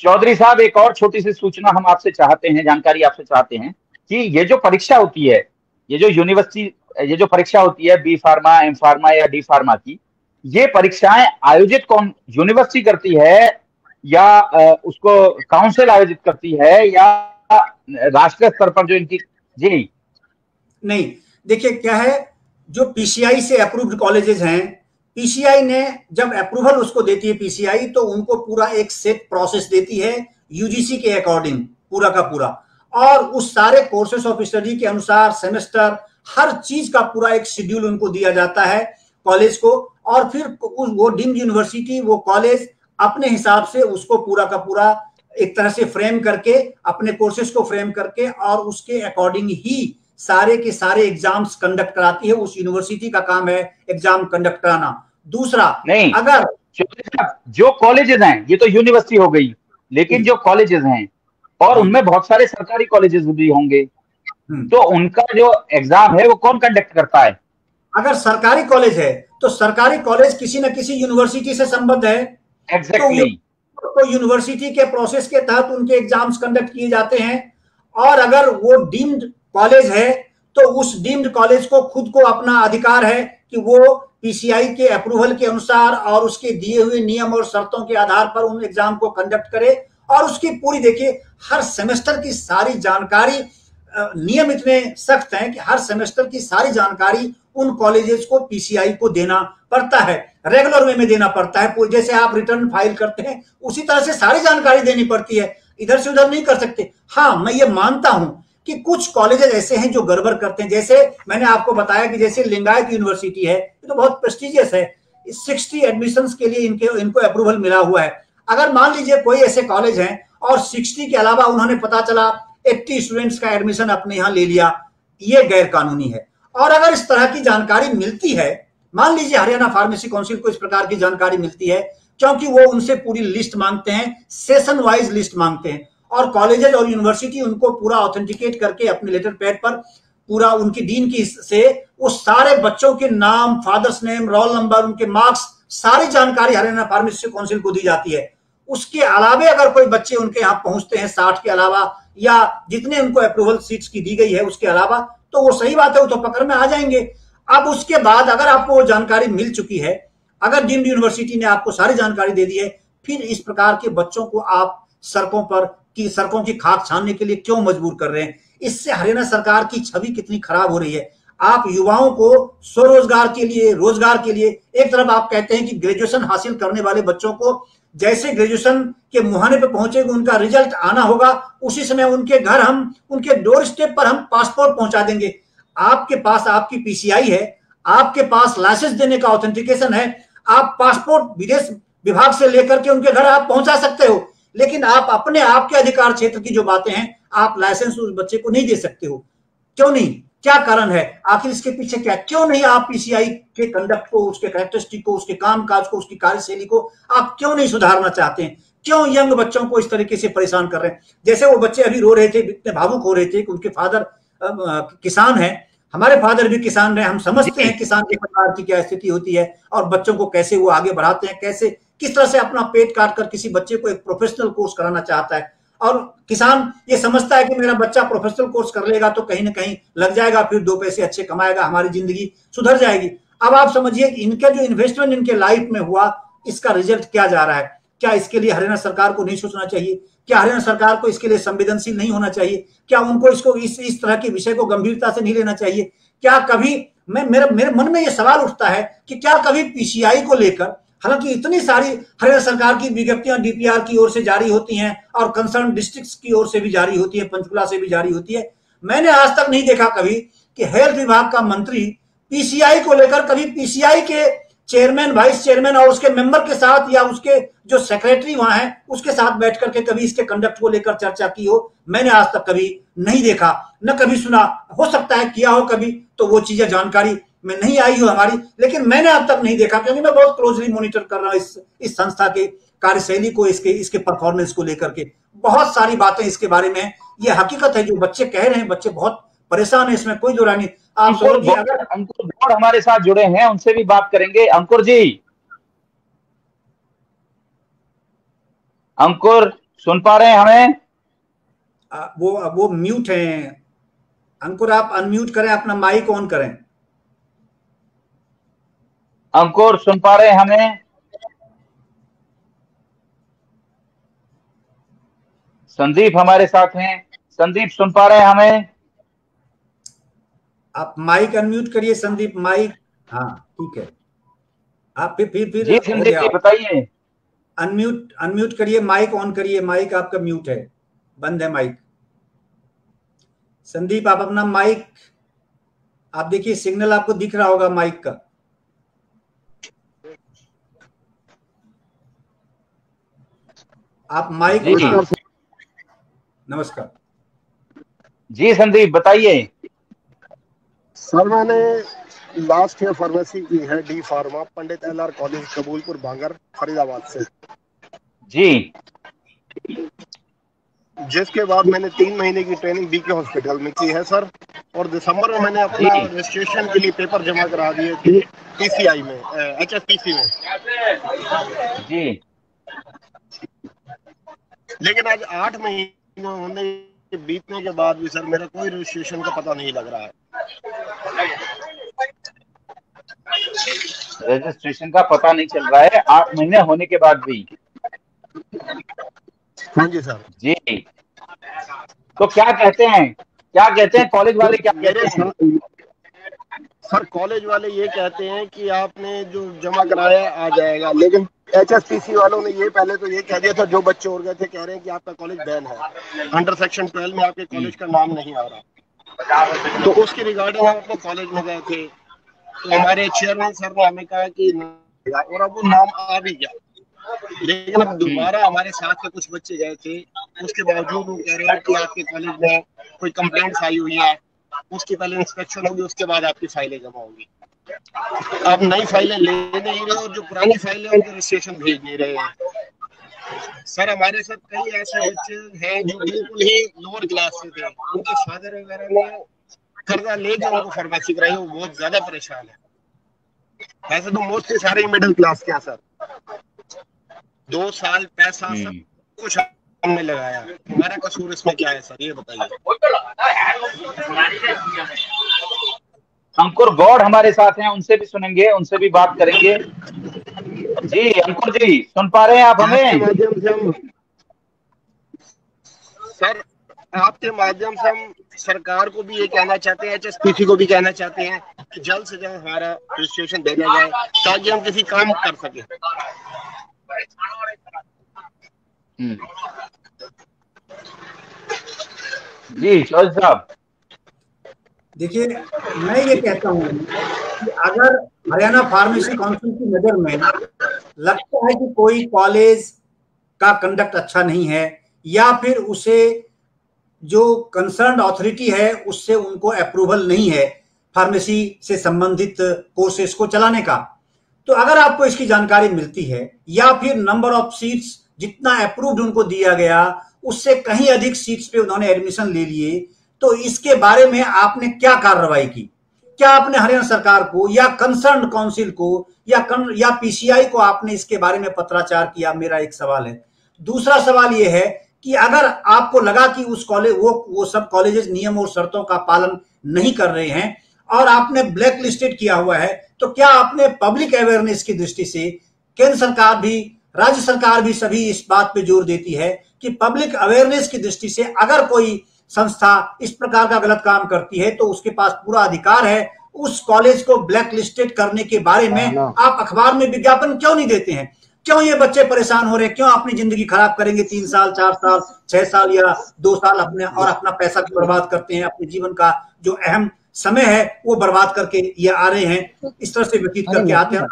चौधरी साहब, एक और छोटी सी सूचना हम आपसे चाहते हैं, जानकारी आपसे चाहते हैं कि ये जो परीक्षा होती है, ये जो यूनिवर्सिटी ये जो परीक्षा होती है बी फार्मा एम फार्मा या डी फार्मा की, ये परीक्षाएँ आयोजित कौन यूनिवर्सिटी करती है या उसको काउंसिल आयोजित करती है या, राष्ट्रीय स्तर पर जो इनकी, जी नहीं। देखिए क्या है, जो पीसीआई से अप्रूव्ड कॉलेजेस हैं पीसीआई ने जब अप्रूवल उसको देती है पीसीआई तो उनको पूरा एक सेट प्रोसेस देती है यूजीसी के अकॉर्डिंग पूरा का पूरा। और उस सारे कोर्सेस ऑफ़ स्टडी के अनुसार सेमेस्टर हर चीज़ का पूरा एक शेड्यूल उनको दिया जाता है कॉलेज को। और फिर वो डीम्ड यूनिवर्सिटी वो कॉलेज अपने हिसाब से उसको पूरा का पूरा एक तरह से फ्रेम करके, अपने कोर्सेज को फ्रेम करके और उसके अकॉर्डिंग ही सारे के सारे एग्ज़ाम्स कंडक्ट कराती है उस यूनिवर्सिटी का काम है एग्ज़ाम कंडक्ट कराना। दूसरा नहीं अगर जो कॉलेजेस हैं ये तो यूनिवर्सिटी हो गई लेकिन जो कॉलेजेस हैं और उनमें बहुत सारे सरकारी कॉलेजेस भी होंगे हम्म। तो उनका जो एग्ज़ाम है वो कौन कंडक्ट करता है? अगर सरकारी कॉलेज है तो सरकारी कॉलेज किसी न किसी यूनिवर्सिटी से संबद्ध है। Exactly. तो, तो यूनिवर्सिटी के प्रोसेस के तहत उनके एग्ज़ाम्स कंडक्ट किए जाते हैं और अगर वो डीम्ड कॉलेज है तो उस डीम्ड कॉलेज को खुद को अपना अधिकार है कि वो पीसीआई के अप्रूवल के अनुसार और उसके दिए हुए नियम और शर्तों के आधार पर उन एग्ज़ाम को कंडक्ट करे और उसकी पूरी, देखिए, हर सेमेस्टर की सारी जानकारी नियम इतने सख्त हैं कि हर सेमेस्टर की सारी जानकारी उन कॉलेजेस को पीसीआई को देना पड़ता है रेगुलर वे में देना पड़ता है। जैसे आप रिटर्न फ़ाइल करते हैं, उसी तरह से सारी जानकारी देनी पड़ती है। इधर से उधर नहीं कर सकते। हाँ मैं ये मानता हूँ कि कुछ कॉलेजेस ऐसे हैं जो गड़बड़ करते हैं। जैसे मैंने आपको बताया कि जैसे लिंगायत यूनिवर्सिटी है, ये तो बहुत प्रेस्टिजियस है। सिक्सटी एडमिशन के लिए इनके, इनको अप्रूवल मिला हुआ है। अगर मान लीजिए कोई ऐसे कॉलेज हैं और सिक्सटी के अलावा उन्होंने पता चला एट्टी स्टूडेंट्स का एडमिशन अपने यहाँ ले लिया, ये गैर कानूनी है। और अगर इस तरह की जानकारी मिलती है, मान लीजिए हरियाणा फार्मेसी काउंसिल को इस प्रकार की जानकारी मिलती है, क्योंकि वो उनसे पूरी लिस्ट मांगते हैं सेशन वाइज लिस्ट मांगते हैं। और कॉलेजेस और यूनिवर्सिटी उनको पूरा ऑथेंटिकेट करके अपने लेटर पैड पर पूरा उनकी डीन की से उस सारे बच्चों के नाम फादर्स नेम रोल नंबर उनके मार्क्स सारी जानकारी हरियाणा फार्मेसी काउंसिल को दी जाती है। उसके अलावे अगर कोई बच्चे उनके यहाँ पहुँचते हैं साठ के अलावा या जितने उनको अप्रूवल सीट्स की दी गई है उसके अलावा तो वो सही बात है, वो तो पकड़ में आ जाएँगे। अब उसके बाद अगर आपको वो जानकारी मिल चुकी है, अगर डीम्ड यूनिवर्सिटी ने आपको सारी जानकारी दे दी है, फिर इस प्रकार के बच्चों को आप सड़कों पर की सड़कों की खाक छानने के लिए क्यों मजबूर कर रहे हैं? इससे हरियाणा सरकार की छवि कितनी खराब हो रही है? आप युवाओं को स्वरोजगार के लिए, रोज़गार के लिए एक तरफ़ आप कहते हैं कि ग्रेजुएशन हासिल करने वाले बच्चों को जैसे ग्रेजुएशन के मुहाने पे पहुंचेगा, उनका रिज़ल्ट आना होगा, उसी समय उनके घर हम, उनके डोर स्टेप पर हम पासपोर्ट पहुँचा देंगे। आपके पास आपकी पीसीआई है, आपके पास लाइसेंस देने का ऑथेंटिकेशन है, आप पासपोर्ट विदेश विभाग से लेकर के उनके घर आप पहुँचा सकते हो। लेकिन आप अपने आपके अधिकार क्षेत्र की जो बातें हैं, आप लाइसेंस उस बच्चे को नहीं दे सकते हो। क्यों नहीं? क्या कारण है? आखिर इसके पीछे क्या? क्यों नहीं आप पीसीआई के कंडक्ट को, उसके करेक्टरिस्टिक को, उसके काम काज को, उसकी कार्यशैली को, आप क्यों नहीं सुधारना चाहते हैं? क्यों यंग बच्चों को इस तरीके से परेशान कर रहे हैं? जैसे वो बच्चे अभी रो रहे थे, इतने भावुक हो रहे थे कि उनके फादर किसान है हमारे फादर भी किसान रहे हम समझते हैं किसान के परिवार की क्या स्थिति होती है और बच्चों को कैसे वो आगे बढ़ाते हैं कैसे किस तरह से अपना पेट काट कर किसी बच्चे को एक प्रोफेशनल कोर्स कराना चाहता है। और किसान ये समझता है कि मेरा बच्चा प्रोफेशनल कोर्स कर लेगा तो कहीं ना कहीं लग जाएगा फिर दो पैसे अच्छे कमाएगा हमारी ज़िंदगी सुधर जाएगी। अब आप समझिए इनका जो इन्वेस्टमेंट इनके लाइफ में हुआ इसका रिज़ल्ट क्या जा रहा है। क्या इसके लिए हरियाणा सरकार को नहीं सोचना चाहिए? क्या हरियाणा सरकार को इसके लिए संवेदनशील नहीं होना चाहिए? क्या उनको इसको इस इस तरह के विषय को गंभीरता से नहीं लेना चाहिए? क्या कभी, मैं, मेरे मेरे मन में ये सवाल उठता है कि क्या कभी पीसीआई को लेकर, हालाँकि इतनी सारी हरियाणा सरकार की विज्ञप्तियाँ डीपीआर की ओर से जारी होती हैं और कंसर्न डिस्ट्रिक्ट की ओर से भी जारी होती है, पंचकुला से भी जारी होती है, मैंने आज तक नहीं देखा कभी कि हेल्थ विभाग का मंत्री पीसीआई को लेकर कभी पीसीआई के चेयरमैन, वाइस चेयरमैन और उसके मेंबर के साथ या उसके जो सेक्रेटरी वहाँ है, उसके साथ बैठ करके कभी इसके कंडक्ट को लेकर चर्चा की हो, मैंने आज तक कभी नहीं देखा, न कभी सुना। हो सकता है किया हो कभी तो वो चीज़ें जानकारी में नहीं आई हो हमारी, लेकिन मैंने अब तक नहीं देखा, क्योंकि मैं बहुत क्लोजली मॉनिटर कर रहा हूँ इस इस संस्था के कार्यशैली को, इसके इसके परफॉर्मेंस को लेकर के। बहुत सारी बातें इसके बारे में ये हकीकत है, जो बच्चे कह रहे हैं, बच्चे बहुत परेशान है इसमें कोई दुरा नहीं आप अगर अंकुर गौड़ हमारे साथ जुड़े हैं उनसे भी बात करेंगे। अंकुर जी। अंकुर सुन पा रहे हैं हमें? आ, वो वो म्यूट है। अंकुर आप अनम्यूट करें अपना माइक ऑन करें। अंकुर सुन पा रहे हैं हमें? संदीप हमारे साथ हैं। संदीप सुन पा रहे हैं हमें? आप माइक अनम्यूट करिए संदीप माइक हाँ ठीक है। आप फिर फिर फिर जी संदीप जी बताइए। अनम्यूट अनम्यूट करिए माइक ऑन करिए। माइक आपका म्यूट है। बंद है माइक संदीप आप अपना माइक आप देखिए सिग्नल आपको दिख रहा होगा माइक का। आप माइक नमस्कार। जी संदीप बताइए। सर मैंने लास्ट ईयर फार्मेसी की है D pharma Pandit L R college Kabulpur Bhangar Faridabad से। जी। जिसके बाद मैंने तीन महीने की ट्रेनिंग बीके हॉस्पिटल में की है सर और दिसंबर में मैंने अपना रजिस्ट्रेशन के लिए पेपर जमा करा दिए थे पीसीआई में एच में। जी। लेकिन आज आठ महीने होने बीतने के बाद भी सर मेरा कोई रजिस्ट्रेशन का पता नहीं लग रहा है। रजिस्ट्रेशन का पता नहीं चल रहा है। आठ महीने होने के बाद भी। हाँ जी सर। जी। तो क्या कहते हैं? क्या कहते हैं? कॉलेज वाले क्या कहते हैं? सर कॉलेज वाले ये कहते हैं कि आपने जो जमा कराया आ जाएगा। लेकिन एचएसपीसी वालों ने ये पहले तो ये कह दिया था, जो बच्चे और गए थे, कह रहे हैं कि आपका कॉलेज बैन है। अंडर सेक्शन ट्वेल्व में आपके कॉलेज का नाम नहीं आ रहा। तो उसकी रिगार्डिंग हम अपने कॉलेज में गए थे। तो हमारे चेयरमैन सर ने हमें कहा कि और अब वो नाम आ भी गया। लेकिन अब दोबारा हमारे साथ के कुछ बच्चे गए थे। उसके बावजूद वो कह रहे हैं कि आपके कॉलेज में कोई कंप्लेंट्स आई हुई है। उसकी पहले इंस्पेक्शन होगी, उसके बाद आपकी फाइलें जमा होगी। आप नई फाइलें ले नहीं रहे और जो पुरानी फाइलें हैं उनको रजिस्ट्रेशन भेज नहीं रहे हैं। सर हमारे साथ कई ऐसे बच्चे हैं जो बिल्कुल ही लोअर क्लास से थे। उनके फादर वगैरह ने कर्जा लेके उनको फार्मेसी कराई वो बहुत ज़्यादा परेशान है। वैसे तो मोस्टली सारे ही मिडिल क्लास के हैं सर। दो साल पैसा सब हम्म। कुछ हमने लगाया। हमारा कसूर इसमें क्या है सर? ये बताइए। अंकुर गौड़ हमारे साथ हैं उनसे भी सुनेंगे उनसे भी बात करेंगे। जी अंकुर जी सुन पा रहे हैं आप हमें? सर आपके माध्यम से हम सरकार को भी ये कहना चाहते हैं एच को भी कहना चाहते हैं कि जल्द से जल्द हमारा रजिस्ट्रेशन भेजा जाए ताकि हम किसी काम कर सके। हम्म। जी चौधरी साहब। देखिए, मैं ये कहता हूँ कि अगर हरियाणा फार्मेसी काउंसिल की नज़र में लगता है कि कोई कॉलेज का कंडक्ट अच्छा नहीं है, या फिर उसे जो कंसर्न अथॉरिटी है, उससे उनको अप्रूवल नहीं है फार्मेसी से संबंधित कोर्सेज को चलाने का। तो अगर आपको इसकी जानकारी मिलती है, या फिर नंबर ऑफ़ सीट्स जितना अप्रूव्ड उनको दिया गया, उससे कहीं अधिक सीट्स पे उन्होंने एडमिशन ले लिए तो इसके बारे में आपने क्या कार्रवाई की? क्या आपने हरियाणा सरकार को या कंसर्न काउंसिल को या कन, या पीसीआई को आपने इसके बारे में पत्राचार किया? मेरा एक सवाल है। दूसरा सवाल यह है कि अगर आपको लगा कि उस कॉलेज वो वो सब कॉलेजेस नियम और शर्तों का पालन नहीं कर रहे हैं और आपने ब्लैक लिस्टेड किया हुआ है तो क्या आपने पब्लिक अवेयरनेस की दृष्टि से केंद्र सरकार भी राज्य सरकार भी सभी इस बात पे ज़ोर देती है कि पब्लिक अवेयरनेस की दृष्टि से अगर कोई संस्था इस प्रकार का गलत काम करती है तो उसके पास पूरा अधिकार है। उस कॉलेज को ब्लैक लिस्टेड करने के बारे में आप अखबार में विज्ञापन क्यों नहीं देते हैं? क्यों ये बच्चे परेशान हो रहे हैं? क्यों अपनी ज़िंदगी खराब करेंगे? तीन साल चार साल छह साल या दो साल अपने और अपना पैसा भी बर्बाद करते हैं अपने जीवन का जो अहम समय है वो बर्बाद करके ये आ रहे हैं। इस तरह से व्यतीत करके आते हैं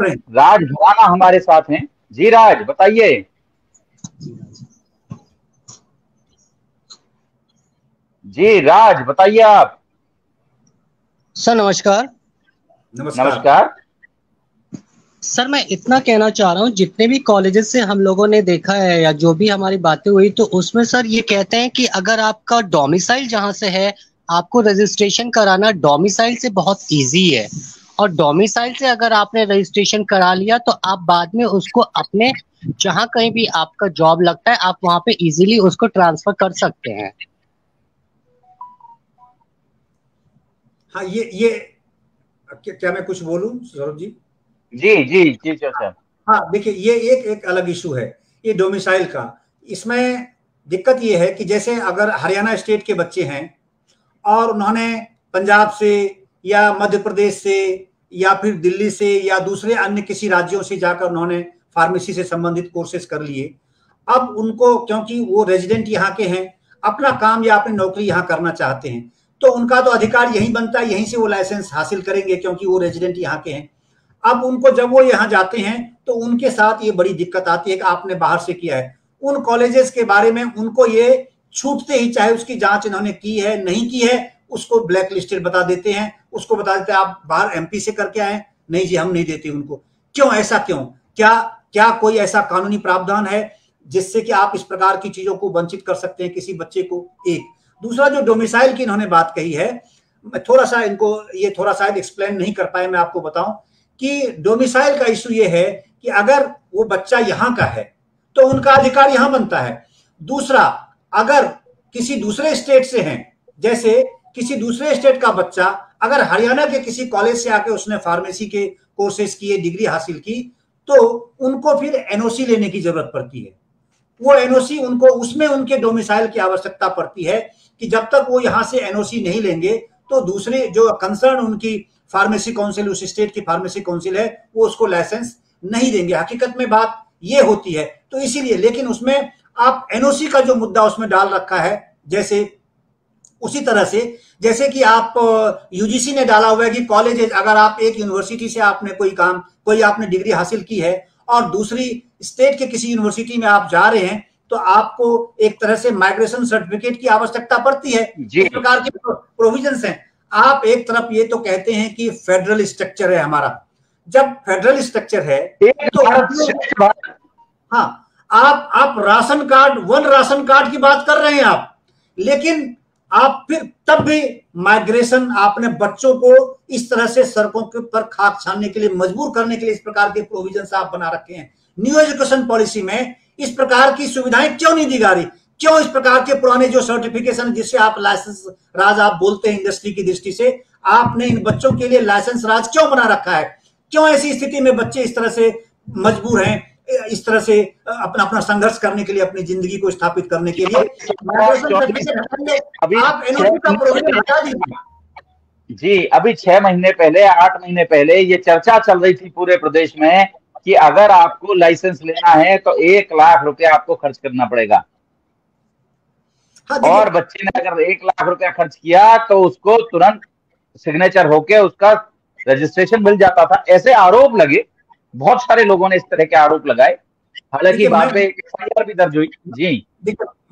हैं। राज हमारे साथ हैं। जी राज बताइए। जी राज बताइए आप। सर नमस्कार। नमस्कार। नमस्कार। सर मैं इतना कहना चाह रहा हूँ जितने भी कॉलेजेस से हम लोगों ने देखा है या जो भी हमारी बातें हुई तो उसमें सर ये कहते हैं कि अगर आपका डोमिसाइल जहाँ से है आपको रजिस्ट्रेशन कराना डोमिसाइल से बहुत इजी है। और डोमिसाइल से अगर आपने रजिस्ट्रेशन करा लिया तो आप बाद में उसको अपने जहाँ कहीं भी आपका जॉब लगता है आप वहाँ पे इजीली उसको ट्रांसफ़र कर सकते हैं। हाँ ये ये क्या, मैं कुछ बोलूँ सौरभ जी? जी जी जी चाचा हाँ देखिए ये एक एक अलग इशू है ये डोमिसाइल का। इसमें दिक्कत ये है कि जैसे अगर हरियाणा स्टेट के बच्चे हैं और उन्होंने पंजाब से या मध्य प्रदेश से या फिर दिल्ली से या दूसरे अन्य किसी राज्यों से जाकर उन्होंने फार्मेसी से संबंधित कोर्सेज कर लिए अब उनको क्योंकि वो रेजिडेंट यहाँ के हैं अपना काम या अपनी नौकरी यहाँ करना चाहते हैं तो उनका तो अधिकार यही बनता है, यहीं से वो लाइसेंस हासिल करेंगे क्योंकि वो रेजिडेंट यहाँ के हैं। अब उनको जब वो यहाँ जाते हैं तो उनके साथ ये बड़ी दिक्कत आती है कि आपने बाहर से किया है। उन कॉलेजेस के बारे में उनको ये छूटते ही, चाहे उसकी जाँच इन्होंने की है, नहीं की है, उसको ब्लैक लिस्टेड बता देते हैं। उसको बता देते हैं, आप बाहर एमपी से करके आए नहीं जी, हम नहीं देते उनको। क्यों, ऐसा क्यों? क्या क्या कोई ऐसा कानूनी प्रावधान है जिससे कि आप इस प्रकार की चीज़ों को वंचित कर सकते हैं किसी बच्चे को? एक दूसरा जो डोमिसाइल की इन्होंने बात कही है, मैं थोड़ा सा इनको ये थोड़ा शायद एक्सप्लेन नहीं कर पाए, मैं आपको बताऊँ कि डोमिसाइल का इशू ये है कि अगर वो बच्चा यहाँ का है तो उनका अधिकार यहाँ बनता है। दूसरा, अगर किसी दूसरे स्टेट से हैं, जैसे किसी दूसरे स्टेट का बच्चा अगर हरियाणा के किसी कॉलेज से आके उसने फार्मेसी के कोर्सेज किए डिग्री हासिल की तो उनको फिर एनओसी लेने की ज़रूरत पड़ती है। वो एनओसी उनको, उसमें उनके डोमिसाइल की आवश्यकता पड़ती है। कि जब तक वो यहाँ से एनओसी नहीं लेंगे तो दूसरे जो कंसर्न उनकी फार्मेसी काउंसिल उस स्टेट की फार्मेसी काउंसिल है, वो उसको लाइसेंस नहीं देंगे। हकीकत में बात ये होती है। तो इसीलिए, लेकिन उसमें आप एनओसी का जो मुद्दा उसमें डाल रखा है, जैसे, उसी तरह से, जैसे कि आप यूजीसी ने डाला हुआ है कि कॉलेज अगर आप एक यूनिवर्सिटी से आपने कोई काम, कोई आपने डिग्री हासिल की है, और दूसरी स्टेट के किसी यूनिवर्सिटी में आप जा रहे हैं तो आपको एक तरह से माइग्रेशन सर्टिफिकेट की आवश्यकता पड़ती है। इस प्रकार के प्रोविज़न है। आप एक तरफ़ ये तो कहते हैं कि फेडरल स्ट्रक्चर है हमारा। जब फेडरल स्ट्रक्चर है तो हाँ। आप आप ration card one ration card की बात कर रहे हैं आप। लेकिन आप फिर तब भी माइग्रेशन आपने बच्चों को इस तरह से सड़कों के पर खाक छानने के लिए मजबूर करने के लिए इस प्रकार के प्रोविज़न आप बना रखे हैं। न्यू एजुकेशन पॉलिसी में इस प्रकार की सुविधाएँ क्यों नहीं दी जा रही? क्यों इस प्रकार के पुराने जो सर्टिफिकेशन जिससे आप लाइसेंस राज आप बोलते हैं इंडस्ट्री की दृष्टि से आपने इन बच्चों के लिए लाइसेंस राज क्यों बना रखा है? क्यों ऐसी स्थिति में बच्चे इस तरह से मजबूर हैं इस तरह से अपना अपना संघर्ष करने के लिए अपनी ज़िंदगी को स्थापित करने के लिए? आप हटा दीजिए। जी अभी छह महीने पहले आठ महीने पहले ये चर्चा चल रही थी पूरे प्रदेश में कि अगर आपको लाइसेंस लेना है तो एक लाख रुपया आपको खर्च करना पड़ेगा। हाँ, और बच्चे ने अगर एक लाख रुपया खर्च किया तो उसको तुरंत सिग्नेचर होके उसका रजिस्ट्रेशन मिल जाता था। ऐसे आरोप लगे। बहुत सारे लोगों ने इस तरह के आरोप लगाए। हालाँकि वहाँ पे एफ़ भी दर्ज हुई। जी।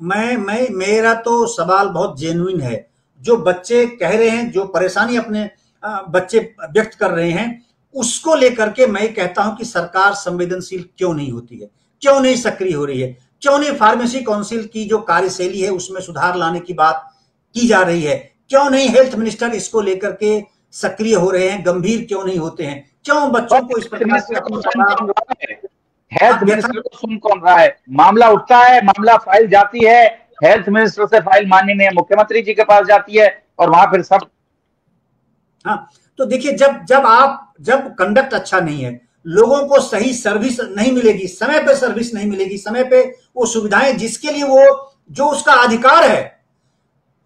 मैं मैं मेरा तो सवाल बहुत जेन्युइन है। जो बच्चे कह रहे हैं जो परेशानी अपने बच्चे व्यक्त कर रहे हैं उसको लेकर के मैं कहता हूँ कि सरकार संवेदनशील क्यों नहीं होती है? क्यों नहीं सक्रिय हो रही है? क्यों नहीं फार्मेसी काउंसिल की जो कार्यशैली है उसमें सुधार लाने की बात की जा रही है? क्यों नहीं हेल्थ मिनिस्टर इसको लेकर के सक्रिय हो रहे हैं गंभीर क्यों नहीं होते हैं? क्यों बच्चों को इस प्रकार से हेल्थ मिनिस्टर को सुन कौन रहा है? मामला उठता है मामला फ़ाइल जाती है हेल्थ मिनिस्टर से फ़ाइल माननीय मुख्यमंत्री जी के पास जाती है और वहाँ फिर सब हाँ तो देखिए, जब जब आप, जब कंडक्ट अच्छा नहीं है, लोगों को सही सर्विस नहीं मिलेगी, समय पे सर्विस नहीं मिलेगी, समय पे वो सुविधाएँ जिसके लिए वो, जो उसका अधिकार है,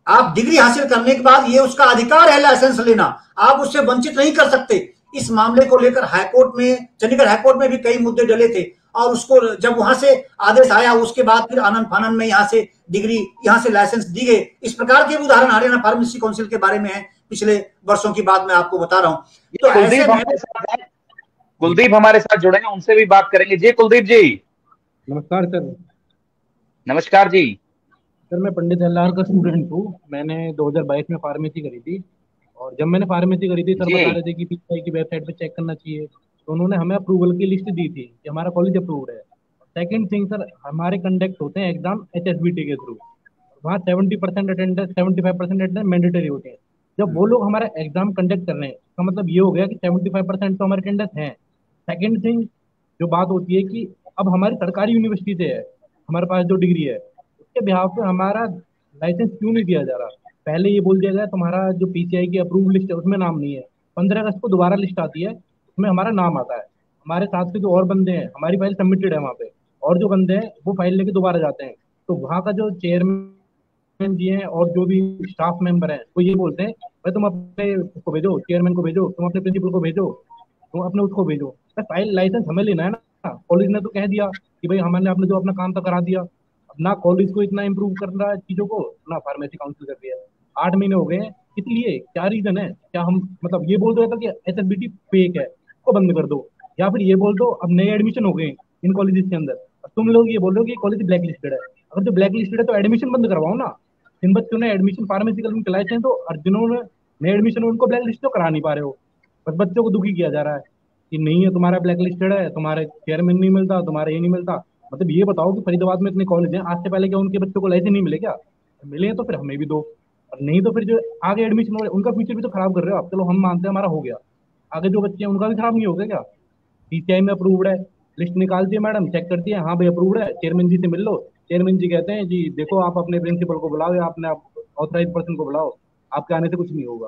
आप डिग्री हासिल करने के बाद ये उसका अधिकार है लाइसेंस लेना, आप उससे वंचित नहीं कर सकते। इस मामले को लेकर हाईकोर्ट में, चंडीगढ़ हाईकोर्ट में भी कई मुद्दे डले थे, और उसको जब वहाँ से आदेश आया, उसके बाद फिर आनंद फानंद में यहाँ से डिग्री यहाँ से लाइसेंस दी गई। इस प्रकार के उदाहरण हरियाणा फार्मेसी काउंसिल के बारे में है। पिछले वर्षों की बात मैं आपको बता रहा हूँ। तो कुलदीप हमारे साथ कुलदीप हमारे साथ जुड़े हैं उनसे भी बात करेंगे। जी कुलदीप जी। नमस्कार सर। नमस्कार जी। सर मैं पंडित जवाहरलाल का स्टूडेंट हूँ। मैंने 2022 में फार्मेसी करी थी और जब मैंने फार्मेसी करी थी सर बता रहे थे कि पीसीआई की वेबसाइट पे चेक करना चाहिए। तो उन्होंने हमें अप्रूवल की लिस्ट दी थी कि हमारा कॉलेज अप्रूव्ड है। सेकंड थिंग सर हमारे कंडक्ट होते हैं एग्ज़ाम एच के थ्रू वहाँ seventy percent attendance seventy five percent attendance mandatory होते हैं। जब वो लोग हमारा एग्ज़ाम कंडक्ट कर रहे हैं इसका मतलब ये हो गया कि सेवेंटी फाइव परसेंट तो हमारे अटेंडेंस है। सेकेंड थिंग जो बात होती है कि अब हमारी सरकारी यूनिवर्सिटी से है हमारे पास जो डिग्री है उसके बिहार पे हमारा लाइसेंस क्यों नहीं दिया जा रहा? पहले ये बोल दिया गया तुम्हारा जो पीसीआई की अप्रूव लिस्ट है उसमें नाम नहीं है। पंद्रह अगस्त को दोबारा लिस्ट आती है उसमें हमारा नाम आता है। हमारे साथ के जो और बंदे हैं हमारी फ़ाइल सबमिटेड है वहाँ पे और जो बंदे हैं वो फ़ाइल लेके दोबारा जाते हैं। तो वहाँ का जो चेयरमैन जी हैं और जो भी स्टाफ मेंबर हैं, वो ये बोलते हैं, भाई तुम अपने उसको भेजो चेयरमैन को भेजो, तुम अपने प्रिंसिपल को भेजो, तुम अपने उसको भेजो। फ़ाइल लाइसेंस हमें लेना है ना। कॉलेज ने तो कह दिया कि भाई हमने आपने जो अपना काम तो करा दिया। ना कॉलेज को इतना इम्प्रूव कर रहा है चीज़ों को, ना फार्मेसी काउंसिल कर दिया आठ महीने हो गए इसलिए क्या रीजन है? क्या हम मतलब ये बोल दो कि एस एस फेक है उसको बंद कर दो। या फिर ये बोल दो, अब नए एडमिशन हो गए इन कॉलेजेस के अंदर। तुम लोग ये बोल रहे हो कि कॉलेज ब्लैक लिस्टेड है। अगर जो ब्लैक लिस्टेड है तो एडमिशन बंद करवाओ ना। इन बच्चों ने एडमिशन फार्मेसिकल में चलाए थे तो और जिन्होंने नए एडमिशन उनको ब्लैक लिस्ट तो करा नहीं पा रहे हो। बस बच्चों को दुखी किया जा रहा है कि नहीं है, तुम्हारा ब्लैक लिस्टेड है, तुम्हारे चेयरमैन नहीं मिलता, तुम्हारा ये नहीं मिलता। मतलब ये बताओ कि फरीदाबाद में इतने कॉलेज हैं, आज से पहले क्या उनके बच्चों को लाइसेंस नहीं मिले क्या? मिले तो फिर हमें भी दो। और नहीं तो फिर जो आगे एडमिशन हो रहे उनका फ्यूचर भी तो खराब कर रहे हो आप। चलो हम मानते हैं हमारा हो गया। आगे जो बच्चे हैं, उनका भी खराब नहीं हो गया क्या? पीसीआई में अप्रूव्ड है। लिस्ट निकालती है मैडम चेक करती है। हाँ भाई अप्रूव्ड है। चेयरमैन जी से मिल लो। चेयरमैन जी कहते हैं, जी, देखो, आप अपने प्रिंसिपल को बुलाओ या अपने ऑथराइज पर्सन को बुलाओ, आपके आने से कुछ नहीं होगा।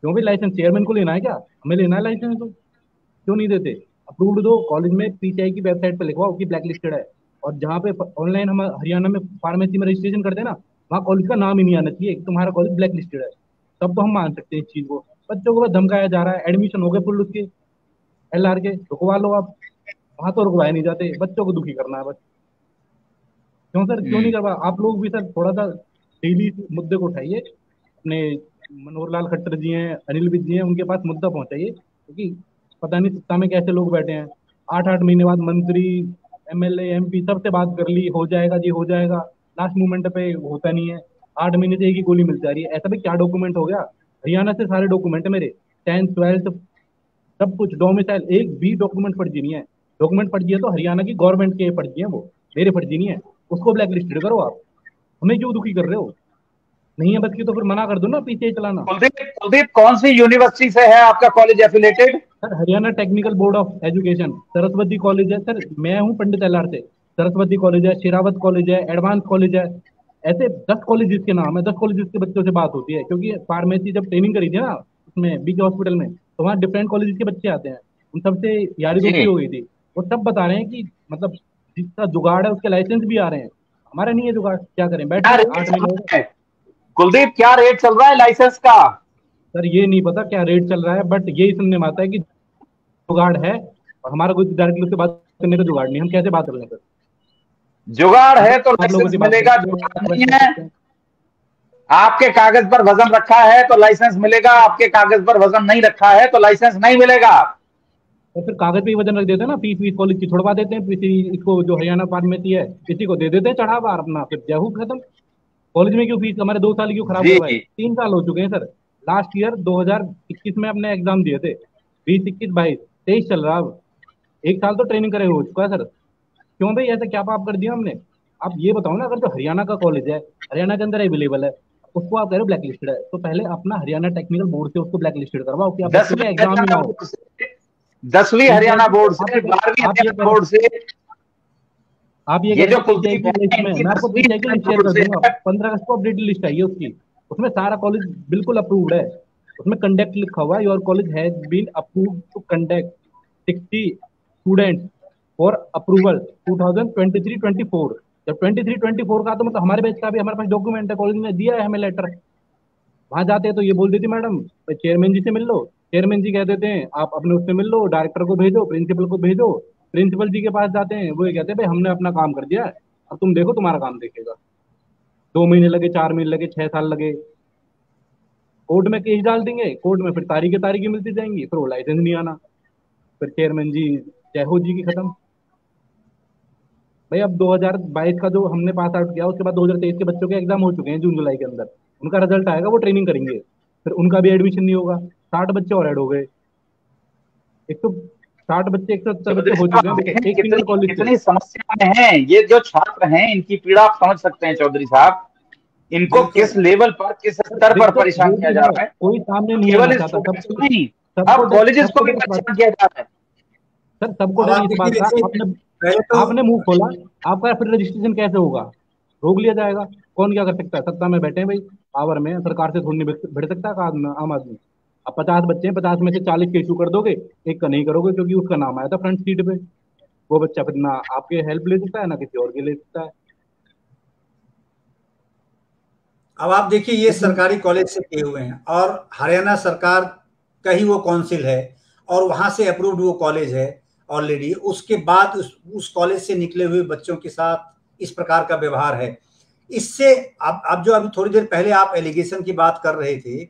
क्यों भी लाइसेंस चेयरमैन को लेना है क्या? हमें लेना है लाइसेंस तो। क्यों नहीं देते? अप्रूव्ड दो कॉलेज में पीसीआई की वेबसाइट पर लिखवाओ कि ब्लैक लिस्टेड है। और जहाँ पे ऑनलाइन हम, हरियाणा में फार्मेसी में रजिस्ट्रेशन करते हैं ना, वहाँ कॉलेज का नाम ही नहीं आना चाहिए तुम्हारा कॉलेज ब्लैक लिस्टेड है। तब तो हम मान सकते हैं इस चीज़ को। बच्चों को धमकाया जा रहा है एडमिशन हो गए फुल उसके। एल के रुकवा लो आप। वहाँ तो रुकवाए नहीं जाते, बच्चों को दुखी करना है बस। क्यों सर? क्यों नहीं करवा? आप लोग भी सर थोड़ा सा डेली मुद्दे को उठाइए। अपने मनोहर लाल खट्टर जी हैं अनिल विज जी हैं उनके पास मुद्दा पहुंचाइए। क्योंकि पता नहीं सत्ता में कैसे लोग बैठे हैं। आठ आठ महीने बाद मंत्री एमएलए एमपी सबसे बात कर ली हो जाएगा जी हो जाएगा। लास्ट मोमेंट पे होता नहीं है। आठ महीने से एक ही गोली मिल जा रही है। ऐसा भी क्या डॉक्यूमेंट हो गया? हरियाणा से सारे डॉक्यूमेंट है मेरे। टेंथ ट्वेल्थ सब कुछ डोमिसाइल एक भी डॉक्यूमेंट फर्जी नहीं है। डॉक्यूमेंट फर्जी है तो हरियाणा की गवर्नमेंट के फर्जी है वो। मेरे फर्जी नहीं है। उसको ब्लैक लिस्टेड करो आप। हमें क्यों दुखी कर रहे हो? नहीं है की तो फिर मना कर दो ना पीछे चलाना। कुलदीप कुलदीप कौन सी यूनिवर्सिटी से है आपका college affiliated sir Haryana technical board of education Saraswati college है। सर मैं हूँ पंडित एल से। सरस्वती कॉलेज है शेरावत कॉलेज है एडवांस कॉलेज है। ऐसे दस कॉलेजेस के नाम है दस कॉलेजेस के बच्चों से बात होती है क्योंकि फार्मेसी जब ट्रेनिंग करी थी ना उसमें बीके हॉस्पिटल में तो वहाँ डिफरेंट कॉलेजेस के बच्चे आते हैं। उन सबसे यारी दोस्ती हो गई थी। वो सब बता रहे हैं कि मतलब जिसका जुगाड़ है उसके लाइसेंस भी आ रहे हैं। हमारा नहीं है जुगाड़ क्या करें? बैठ कुलदीप क्या रेट चल रहा है लाइसेंस का? सर ये नहीं पता क्या रेट चल रहा है बट यही सुनने में आता है कि जुगाड़ है और हमारा कोई डायरेक्टली उससे बात करने का जुगाड़ नहीं हम कैसे बात कर रहे हैं सर? जुगाड़ है तो लाइसेंस मिलेगा नहीं है। आपके कागज़ पर वज़न रखा है तो लाइसेंस मिलेगा आपके कागज़ पर वज़न नहीं रखा है तो लाइसेंस नहीं मिलेगा। तो फिर कागज़ पे ही वज़न रख देते हैं ना फ़ीस वीस कॉलेज की छुड़वा देते हैं किसी इसको जो हरियाणा फार्मेसी है किसी को दे देते हैं चढ़ा बार अपना फिर जहू खत्म। कॉलेज में क्यों फ़ीस हमारे दो साल क्यों खराब हुआ है तीन साल हो चुके हैं सर। लास्ट ईयर 2021 में अपने एग्ज़ाम दिए थे। बीस इक्कीस बाईस तेईस चल रहा अब। एक साल तो ट्रेनिंग करे हो चुका है सर। क्यों भाई ऐसा क्या पाप कर दिया हमने? आप ये बताओ ना अगर जो हरियाणा का कॉलेज है हरियाणा के अंदर अवेलेबल है उसको आप कह रहे हो ब्लैक लिस्टेड है। तो पहले अपना हरियाणा टेक्निकल बोर्ड से उसको ब्लैक लिस्टेड करवाओ कि आप एग्ज़ाम ही ना हो दसवीं हरियाणा बोर्ड से बारहवीं हरियाणा बोर्ड से। आप ये, ये जो लिस्ट में मैं आपको शेयर कर दूँगा। पंद्रह अगस्त को अपडेटेड लिस्ट आई है उसकी। उसमें सारा कॉलेज बिल्कुल अप्रूव्ड है। उसमें कंडक्ट लिखा हुआ है your college has been approved to conduct sixty students for approval 2023-24 जब 23-24 का तो मतलब हमारे बैच का भी हमारे पास डॉक्यूमेंट है कॉलेज में दिया है हमें लेटर वहाँ जाते हैं तो ये बोल देती मैडम चेयरमैन जी से मिल लो। चेयरमैन जी कह देते हैं आप अपने उससे मिल लो डायरेक्टर को भेजो प्रिंसिपल को भेजो प्रिंसिपल जी के पास जाते हैं, वो ये कहते हैं, भाई, हमने अपना काम कर दिया अब तुम देखो तुम्हारा काम देखेगा। दो महीने लगे, चार महीने लगे, छह साल लगे। कोर्ट में केस डाल देंगे, कोर्ट में फिर तारीखें तारीखें मिलती जाएँगी, फिर वो लाइसेंस नहीं आना। फिर चेयरमैन जी जय हो जी की खत्म। भाई, अब 2022 का जो हमने पास आउट किया, उसके बाद 2023 के बच्चों के एग्ज़ाम हो चुके हैं जून जुलाई के अंदर। उनका रिज़ल्ट आएगा, वो ट्रेनिंग करेंगे। फिर उनका भी एडमिशन नहीं होगा। साठ बच्चे और ऐड हो गए। एक तो साठ बच्चे एक सौ सत्तर बच्चे हो चुके हैं। कितनी समस्या में है ये जो छात्र हैं इनकी पीड़ा आप समझ सकते हैं चौधरी साहब। इनको किस लेवल पर किस स्तर पर परेशान किया जा रहा है? कोई सामने नहीं केवल नहीं अब कॉलेजेस को भी परेशान किया जा रहा है। सर सबको डर इस बात का। आपने तो... आपने मुँह खोला आपका फिर रजिस्ट्रेशन कैसे होगा? रोक लिया जाएगा। कौन क्या कर सकता है? सत्ता में बैठे हैं भाई पावर में सरकार से थोड़ी भिड़ सकता है आम आदमी। अब पचास बच्चे हैं पचास में से चालीस के इशू कर दोगे एक का नहीं करोगे क्योंकि उसका नाम आया था फ्रंट सीट पे। वो बच्चा फिर ना आपके हेल्प ले सकता है ना किसी और की ले सकता है। अब आप देखिए ये सरकारी कॉलेज से किए हुए हैं और हरियाणा सरकार का ही वो काउंसिल है और वहाँ से अप्रूव्ड वो कॉलेज है ऑलरेडी उसके बाद उस, उस कॉलेज से निकले हुए बच्चों के साथ इस प्रकार का व्यवहार है। इससे अब अब जो अभी थोड़ी देर पहले आप एलिगेशन की बात कर रहे थे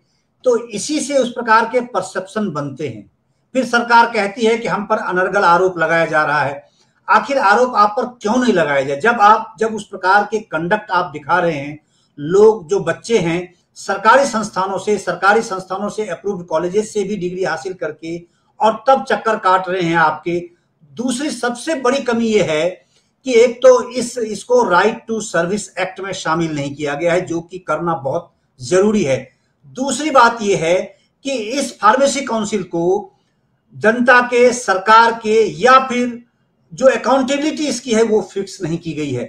तो इसी से उस प्रकार के परसेप्शन बनते हैं। फिर सरकार कहती है कि हम पर अनर्गल आरोप लगाया जा रहा है। आखिर आरोप आप पर क्यों नहीं लगाया जाए? जब आप, जब उस प्रकार के कंडक्ट आप दिखा रहे हैं, लोग जो बच्चे हैं, सरकारी संस्थानों से, सरकारी संस्थानों से अप्रूव्ड कॉलेजेस से भी डिग्री हासिल करके और तब चक्कर काट रहे हैं आपके। दूसरी सबसे बड़ी कमी यह है कि एक तो इस, इसको राइट टू सर्विस एक्ट में शामिल नहीं किया गया है, जो कि करना बहुत ज़रूरी है। दूसरी बात यह है कि इस फार्मेसी काउंसिल को जनता के, सरकार के या फिर जो अकाउंटेबिलिटी इसकी है वो फिक्स नहीं की गई है।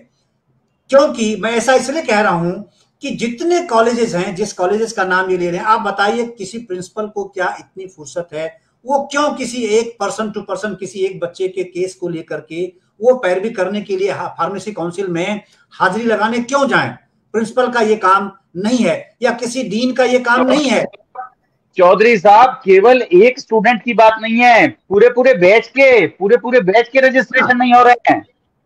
क्योंकि मैं ऐसा इसलिए कह रहा हूँ कि जितने कॉलेजेस हैं, जिस कॉलेजेस का नाम ये ले रहे हैं, आप बताइए किसी प्रिंसिपल को क्या इतनी फुर्सत है? वो क्यों किसी एक पर्सन टू पर्सन किसी एक बच्चे के केस को लेकर के वो पैरवी करने के लिए फार्मेसी काउंसिल में हाजिरी लगाने क्यों जाए? प्रिंसिपल का ये काम नहीं है या किसी डीन का ये काम नहीं है? चौधरी साहब केवल एक स्टूडेंट की बात नहीं है पूरे पूरे बैच के पूरे पूरे बैच के रजिस्ट्रेशन नहीं हो रहे हैं।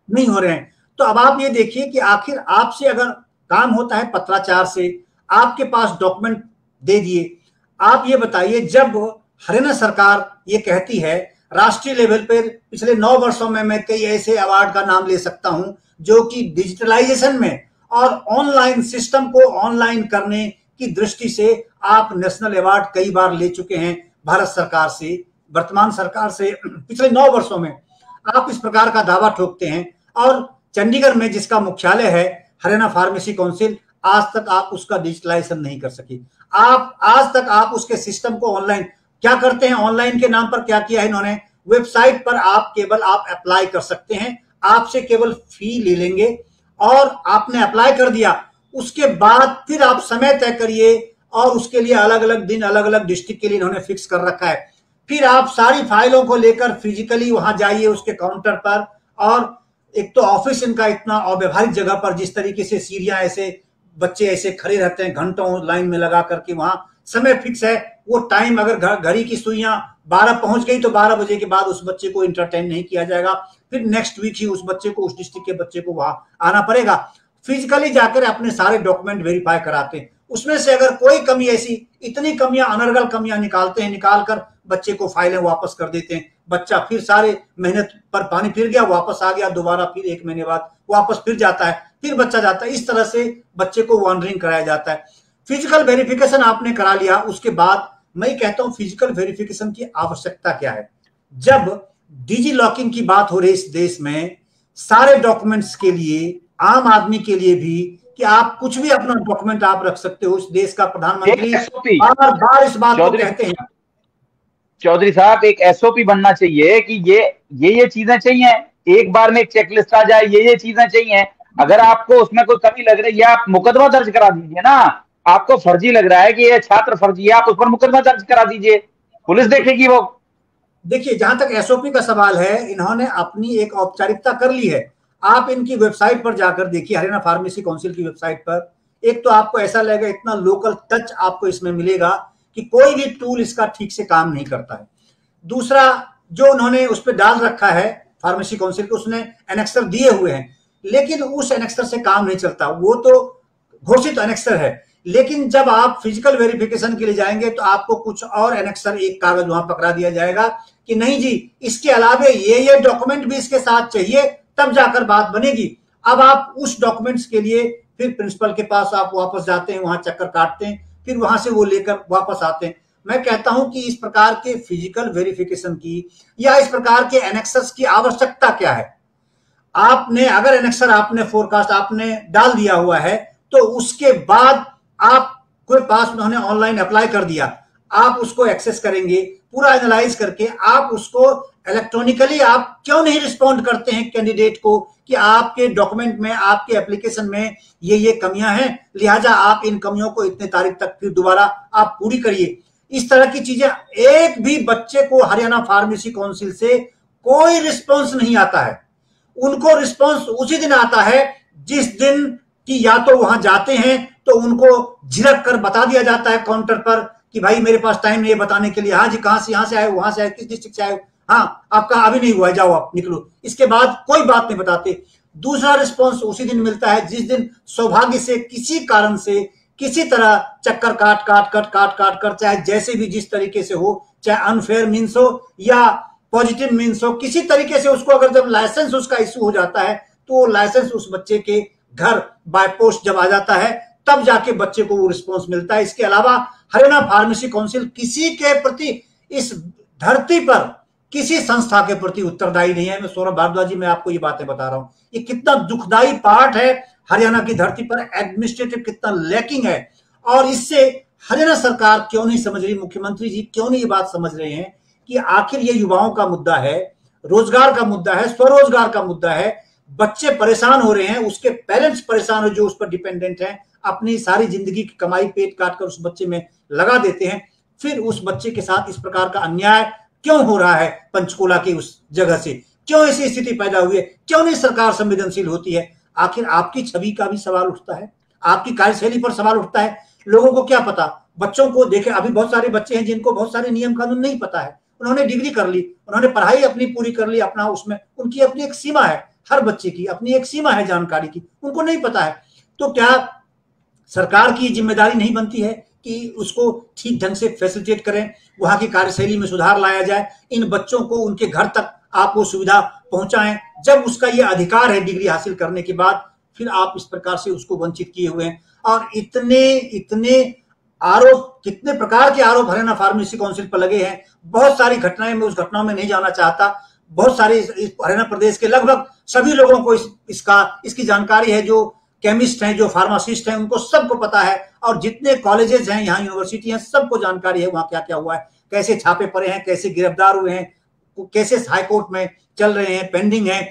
नहीं हो रहे हैं। तो अब आप ये देखिए कि आखिर आपसे अगर काम होता है पत्राचार से आपके पास डॉक्यूमेंट दे दिए। आप ये बताइए जब हरियाणा सरकार ये कहती है राष्ट्रीय लेवल पर पिछले नौ वर्षों में मैं कई ऐसे अवार्ड का नाम ले सकता हूँ जो कि डिजिटलाइजेशन में और ऑनलाइन सिस्टम को ऑनलाइन करने की दृष्टि से आप नेशनल अवार्ड कई बार ले चुके हैं भारत सरकार से, वर्तमान सरकार से, पिछले नौ वर्षों में। आप इस प्रकार का दावा ठोकते हैं और चंडीगढ़ में जिसका मुख्यालय है, हरियाणा फार्मेसी काउंसिल आज तक आप उसका डिजिटलाइजेशन नहीं कर सके। आप, आज तक आप उसके सिस्टम को ऑनलाइन क्या करते हैं? ऑनलाइन के नाम पर क्या किया है इन्होंने? वेबसाइट पर आप केवल आप अप्लाई कर सकते हैं। आपसे केवल फ़ी ले लेंगे। और आपने अप्लाई कर दिया, उसके बाद फिर आप समय तय करिए और उसके लिए अलग अलग दिन अलग अलग डिस्ट्रिक्ट के लिए इन्होंने फिक्स कर रखा है। फिर आप सारी फाइलों को लेकर फिजिकली वहाँ जाइए उसके काउंटर पर और एक तो ऑफ़िस इनका इतना अव्यवहारिक जगह पर जिस तरीके से सीरिया ऐसे, बच्चे ऐसे खड़े रहते हैं, घंटों लाइन में लगा करके वहाँ समय फिक्स है, वो टाइम अगर घड़ी की सुइयाँ बारह पहुँच गई तो बारह बजे के बाद उस बच्चे को इंटरटेन नहीं किया जाएगा। फिर नेक्स्ट वीक ही उस बच्चे को, उस डिस्ट्रिक्ट के बच्चे को वहाँ आना पड़ेगा। फिजिकली जाकर अपने सारे डॉक्यूमेंट वेरीफाई कराते हैं। उसमें से अगर कोई कमी ऐसी, इतनी कमियाँ, अनर्गल कमियाँ निकालते हैं निकाल कर बच्चे को फाइलें वापस कर देते हैं। बच्चा फिर सारे मेहनत पर पानी फिर गया, वापस आ गया, दोबारा फिर एक महीने बाद वापस फिर जाता है। फिर बच्चा जाता है। इस तरह से बच्चे को वॉन्डरिंग कराया जाता है। फ़िज़िकल वेरिफिकेशन आपने करा लिया उसके बाद मैं कहता हूँ फ़िज़िकल वेरिफिकेशन की आवश्यकता क्या है? जब डिजी लॉकिंग की बात हो रही इस देश में सारे डॉक्यूमेंट्स के लिए आम आदमी के लिए भी कि आप कुछ भी अपना डॉक्यूमेंट आप रख सकते हो उस देश का प्रधानमंत्री बार बार इस बात को कहते हैं। चौधरी साहब एक एसओपी बनना चाहिए कि ये ये ये चीज़ें चाहिए। एक बार में एक चेकलिस्ट आ जाए ये ये चीज़ें चाहिए। अगर आपको उसमें कोई कमी लग रही है आप मुकदमा दर्ज करा दीजिए ना। आपको फर्जी लग रहा है कि ये छात्र फर्जी है, आप उस पर मुकदमा दर्ज करा दीजिए। पुलिस देखेगी वो। देखिए, जहाँ तक एसओपी का सवाल है, इन्होंने अपनी एक औपचारिकता कर ली है। आप इनकी वेबसाइट पर जाकर देखिए, हरियाणा फार्मेसी काउंसिल की वेबसाइट पर। एक तो आपको ऐसा लगेगा, इतना लोकल टच आपको इसमें मिलेगा कि कोई भी टूल इसका ठीक से काम नहीं करता है। दूसरा, जो उन्होंने उस पर डाल रखा है, फार्मेसी काउंसिल को, उसने एनेक्सर दिए हुए हैं। लेकिन उस एनेक्सर से काम नहीं चलता। वो तो घोषित एनेक्सर है। लेकिन जब आप फ़िज़िकल वेरिफिकेशन के लिए जाएँगे तो आपको कुछ और एनेक्सर एक कागज़ वहाँ पकड़ा दिया जाएगा कि नहीं जी, इसके अलावे ये ये डॉक्यूमेंट भी इसके साथ चाहिए, तब जाकर बात बनेगी। अब आप उस डॉक्यूमेंट्स के लिए फिर प्रिंसिपल के पास आप वापस जाते हैं, वहाँ चक्कर काटते हैं, फिर वहाँ से वो लेकर वापस आते हैं। मैं कहता हूँ कि इस प्रकार के फ़िज़िकल वेरिफिकेशन की या इस प्रकार के एनेक्सर्स की आवश्यकता क्या है? आपने, अगर एनेक्सर आपने फोरकास्ट आपने डाल दिया हुआ है तो उसके बाद आप कोई पास उन्होंने ऑनलाइन अप्लाई कर दिया। आप उसको एक्सेस करेंगे, पूरा एनालाइज करके आप उसको इलेक्ट्रॉनिकली आप क्यों नहीं रिस्पॉन्ड करते हैं कैंडिडेट को कि आपके डॉक्यूमेंट में, आपके एप्लीकेशन में ये ये कमियाँ हैं, लिहाजा आप इन कमियों को इतने तारीख तक फिर दोबारा आप पूरी करिए। इस तरह की चीज़ें एक भी बच्चे को हरियाणा फार्मेसी काउंसिल से कोई रिस्पॉन्स नहीं आता है। उनको रिस्पॉन्स उसी दिन आता है जिस दिन की या तो वहाँ जाते हैं तो उनको झिड़क कर बता दिया जाता है काउंटर पर कि भाई मेरे पास टाइम नहीं है बताने के लिए। हाँ जी, कहाँ से, यहाँ से आए वहाँ से आए किस डिस्ट्रिक्ट से आए हाँ? आपका अभी नहीं हुआ है, जाओ आप, निकलो। इसके बाद कोई बात नहीं बताते। दूसरा रिस्पॉन्स उसी दिन मिलता है, जिस दिन सौभाग्य से किसी कारण से किसी तरह चक्कर काट काट कर काट काट कर, चाहे जैसे भी जिस तरीके से हो, चाहे अनफेयर मीन्स हो या पॉजिटिव मीन्स हो, किसी तरीके से उसको अगर जब लाइसेंस उसका इश्यू हो जाता है तो लाइसेंस उस बच्चे के घर बाय पोस्ट जब आ जाता है तब जाके बच्चे को वो रिस्पॉन्स मिलता है। इसके अलावा हरियाणा फार्मेसी काउंसिल किसी के प्रति इस धरती पर किसी संस्था के प्रति उत्तरदायी नहीं है। मैं सौरभ भारद्वाजी मैं आपको ये बातें बता रहा हूँ। ये कितना दुखदायी पार्ट है हरियाणा की धरती पर। एडमिनिस्ट्रेटिव कितना लैकिंग है। और इससे हरियाणा सरकार क्यों नहीं समझ रही? मुख्यमंत्री जी क्यों नहीं ये बात समझ रहे हैं कि आखिर ये युवाओं का मुद्दा है, रोज़गार का मुद्दा है, स्वरोजगार का मुद्दा है। बच्चे परेशान हो रहे हैं, उसके पेरेंट्स परेशान हो, जो उस पर डिपेंडेंट हैं, अपनी सारी ज़िंदगी की कमाई, पेट काट कर उस बच्चे में लगा देते हैं। फिर उस बच्चे के साथ इस प्रकार का अन्याय क्यों हो रहा है पंचकूला की उस जगह से? क्यों ऐसी स्थिति पैदा हुई है? क्यों नहीं सरकार संवेदनशील होती है? आखिर आपकी छवि का भी सवाल उठता है। आपकी कार्यशैली पर सवाल उठता है। लोगों को क्या पता? बच्चों को देखे, अभी बहुत सारे बच्चे हैं जिनको बहुत सारे नियम कानून नहीं पता है। उन्होंने डिग्री कर ली, उन्होंने पढ़ाई अपनी पूरी कर ली, अपना उसमें, उनकी अपनी एक सीमा है। हर बच्चे की, अपनी एक सीमा है जानकारी की, उनको नहीं पता है। तो क्या सरकार की ज़िम्मेदारी नहीं बनती है कि उसको ठीक ढंग से फैसिलिटेट करें, वहाँ की कार्यशैली में सुधार लाया जाए, इन बच्चों को उनके घर तक आप वो सुविधा पहुंचाएँ, जब उसका ये अधिकार है डिग्री हासिल करने के बाद, फिर आप इस प्रकार से उसको वंचित किए हुए हैं। और इतने इतने आरोप, कितने प्रकार के आरोप हरियाणा फार्मेसी काउंसिल पर लगे हैं, बहुत सारी घटनाएँ मैं उस घटनाओं में नहीं जाना चाहता। बहुत सारे हरियाणा प्रदेश के लगभग सभी लोगों को इस, इसका इसकी जानकारी है जो केमिस्ट हैं जो फार्मासिस्ट हैं उनको सबको पता है। और जितने कॉलेजेस हैं यहाँ यूनिवर्सिटी हैं सबको जानकारी है वहाँ क्या क्या हुआ है कैसे छापे पड़े हैं कैसे गिरफ़्तार हुए हैं कैसे हाईकोर्ट में चल रहे हैं पेंडिंग है।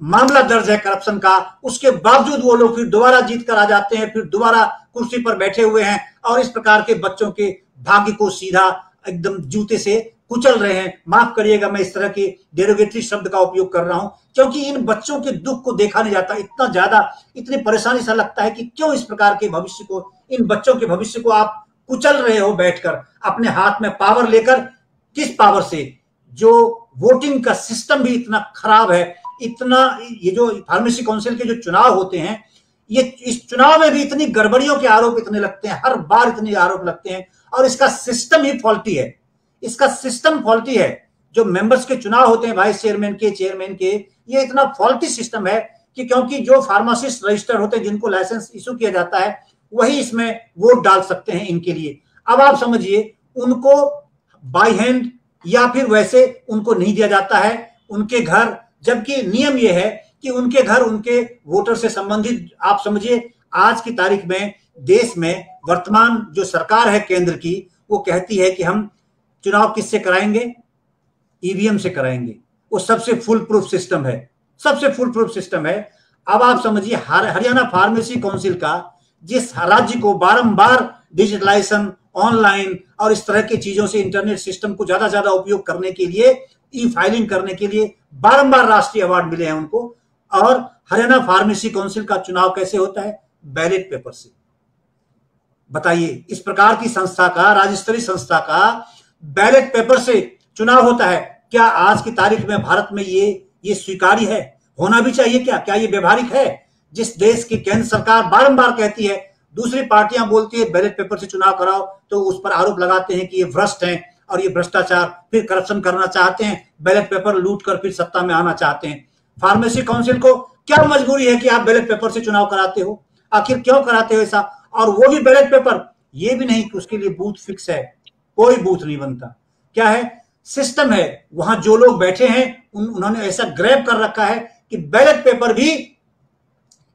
मामला दर्ज है करप्शन का उसके बावजूद वो लोग फिर दोबारा जीत कर आ जाते हैं फिर दोबारा कुर्सी पर बैठे हुए हैं और इस प्रकार के बच्चों के भाग्य को सीधा एकदम जूते से कुचल रहे हैं। माफ़ करिएगा, मैं इस तरह के डेरोगेटरी शब्द का उपयोग कर रहा हूँ, क्योंकि इन बच्चों के दुख को देखा नहीं जाता। इतना ज़्यादा, इतनी परेशानी सा लगता है कि क्यों इस प्रकार के भविष्य को, इन बच्चों के भविष्य को आप कुचल रहे हो बैठकर, अपने हाथ में पावर लेकर। किस पावर से? जो वोटिंग का सिस्टम भी इतना खराब है, इतना, ये जो फार्मेसी काउंसिल के जो चुनाव होते हैं, ये इस चुनाव में भी इतनी गड़बड़ियों के आरोप इतने लगते हैं, हर बार इतने आरोप लगते हैं, और इसका सिस्टम ही फॉल्टी है। इसका सिस्टम फॉल्टी है। जो मेंबर्स के चुनाव होते हैं वाइस चेयरमैन के चेयरमैन के, ये इतना फॉल्टी सिस्टम है कि क्योंकि जो फार्मासिस्ट रजिस्टर होते हैं, जिनको लाइसेंस इशू किया जाता है, वही इसमें वोट डाल सकते हैं इनके लिए। अब आप समझिए, उनको बाई हैंड या फिर वैसे उनको नहीं दिया जाता है, उनके घर, जबकि नियम यह है कि उनके घर उनके वोटर से संबंधित, आप समझिए, आज की तारीख में, देश में वर्तमान जो सरकार है केंद्र की, वो कहती है कि हम चुनाव किससे कराएँगे? ईवीएम से कराएँगे। वो सबसे फुल प्रूफ सिस्टम है। सबसे फुल प्रूफ सिस्टम है। अब आप समझिए हरियाणा फार्मेसी काउंसिल का, जिस राज्य को बारंबार डिजिटलाइजेशन ऑनलाइन और इस तरह की चीज़ों से इंटरनेट सिस्टम को ज़्यादा ज़्यादा उपयोग करने के लिए ई फाइलिंग करने के लिए बारंबार राष्ट्रीय अवार्ड मिले हैं उनको। और हरियाणा फार्मेसी काउंसिल का चुनाव कैसे होता है? बैलेट पेपर से। बताइए, इस प्रकार की संस्था का, राज्य स्तरीय संस्था का बैलेट पेपर से चुनाव होता है। क्या आज की तारीख में भारत में ये ये स्वीकार्य है? होना भी चाहिए क्या? क्या ये व्यवहारिक है? जिस देश की केंद्र सरकार बारंबार कहती है, दूसरी पार्टियाँ बोलती है, बैलेट पेपर से चुनाव कराओ तो उस पर आरोप लगाते हैं कि ये भ्रष्ट हैं और ये भ्रष्टाचार फिर करप्शन करना चाहते हैं, बैलेट पेपर लूट कर फिर सत्ता में आना चाहते हैं। फार्मेसी काउंसिल को क्या मजबूरी है कि आप बैलेट पेपर से चुनाव कराते हो? आखिर क्यों कराते हो ऐसा? और वो भी बैलेट पेपर? ये भी नहीं कि उसके लिए बूथ फिक्स है। कोई बूथ नहीं बनता। क्या है? सिस्टम है। वहाँ जो लोग बैठे हैं उन, उन्होंने ऐसा ग्रैब कर रखा है कि बैलेट पेपर भी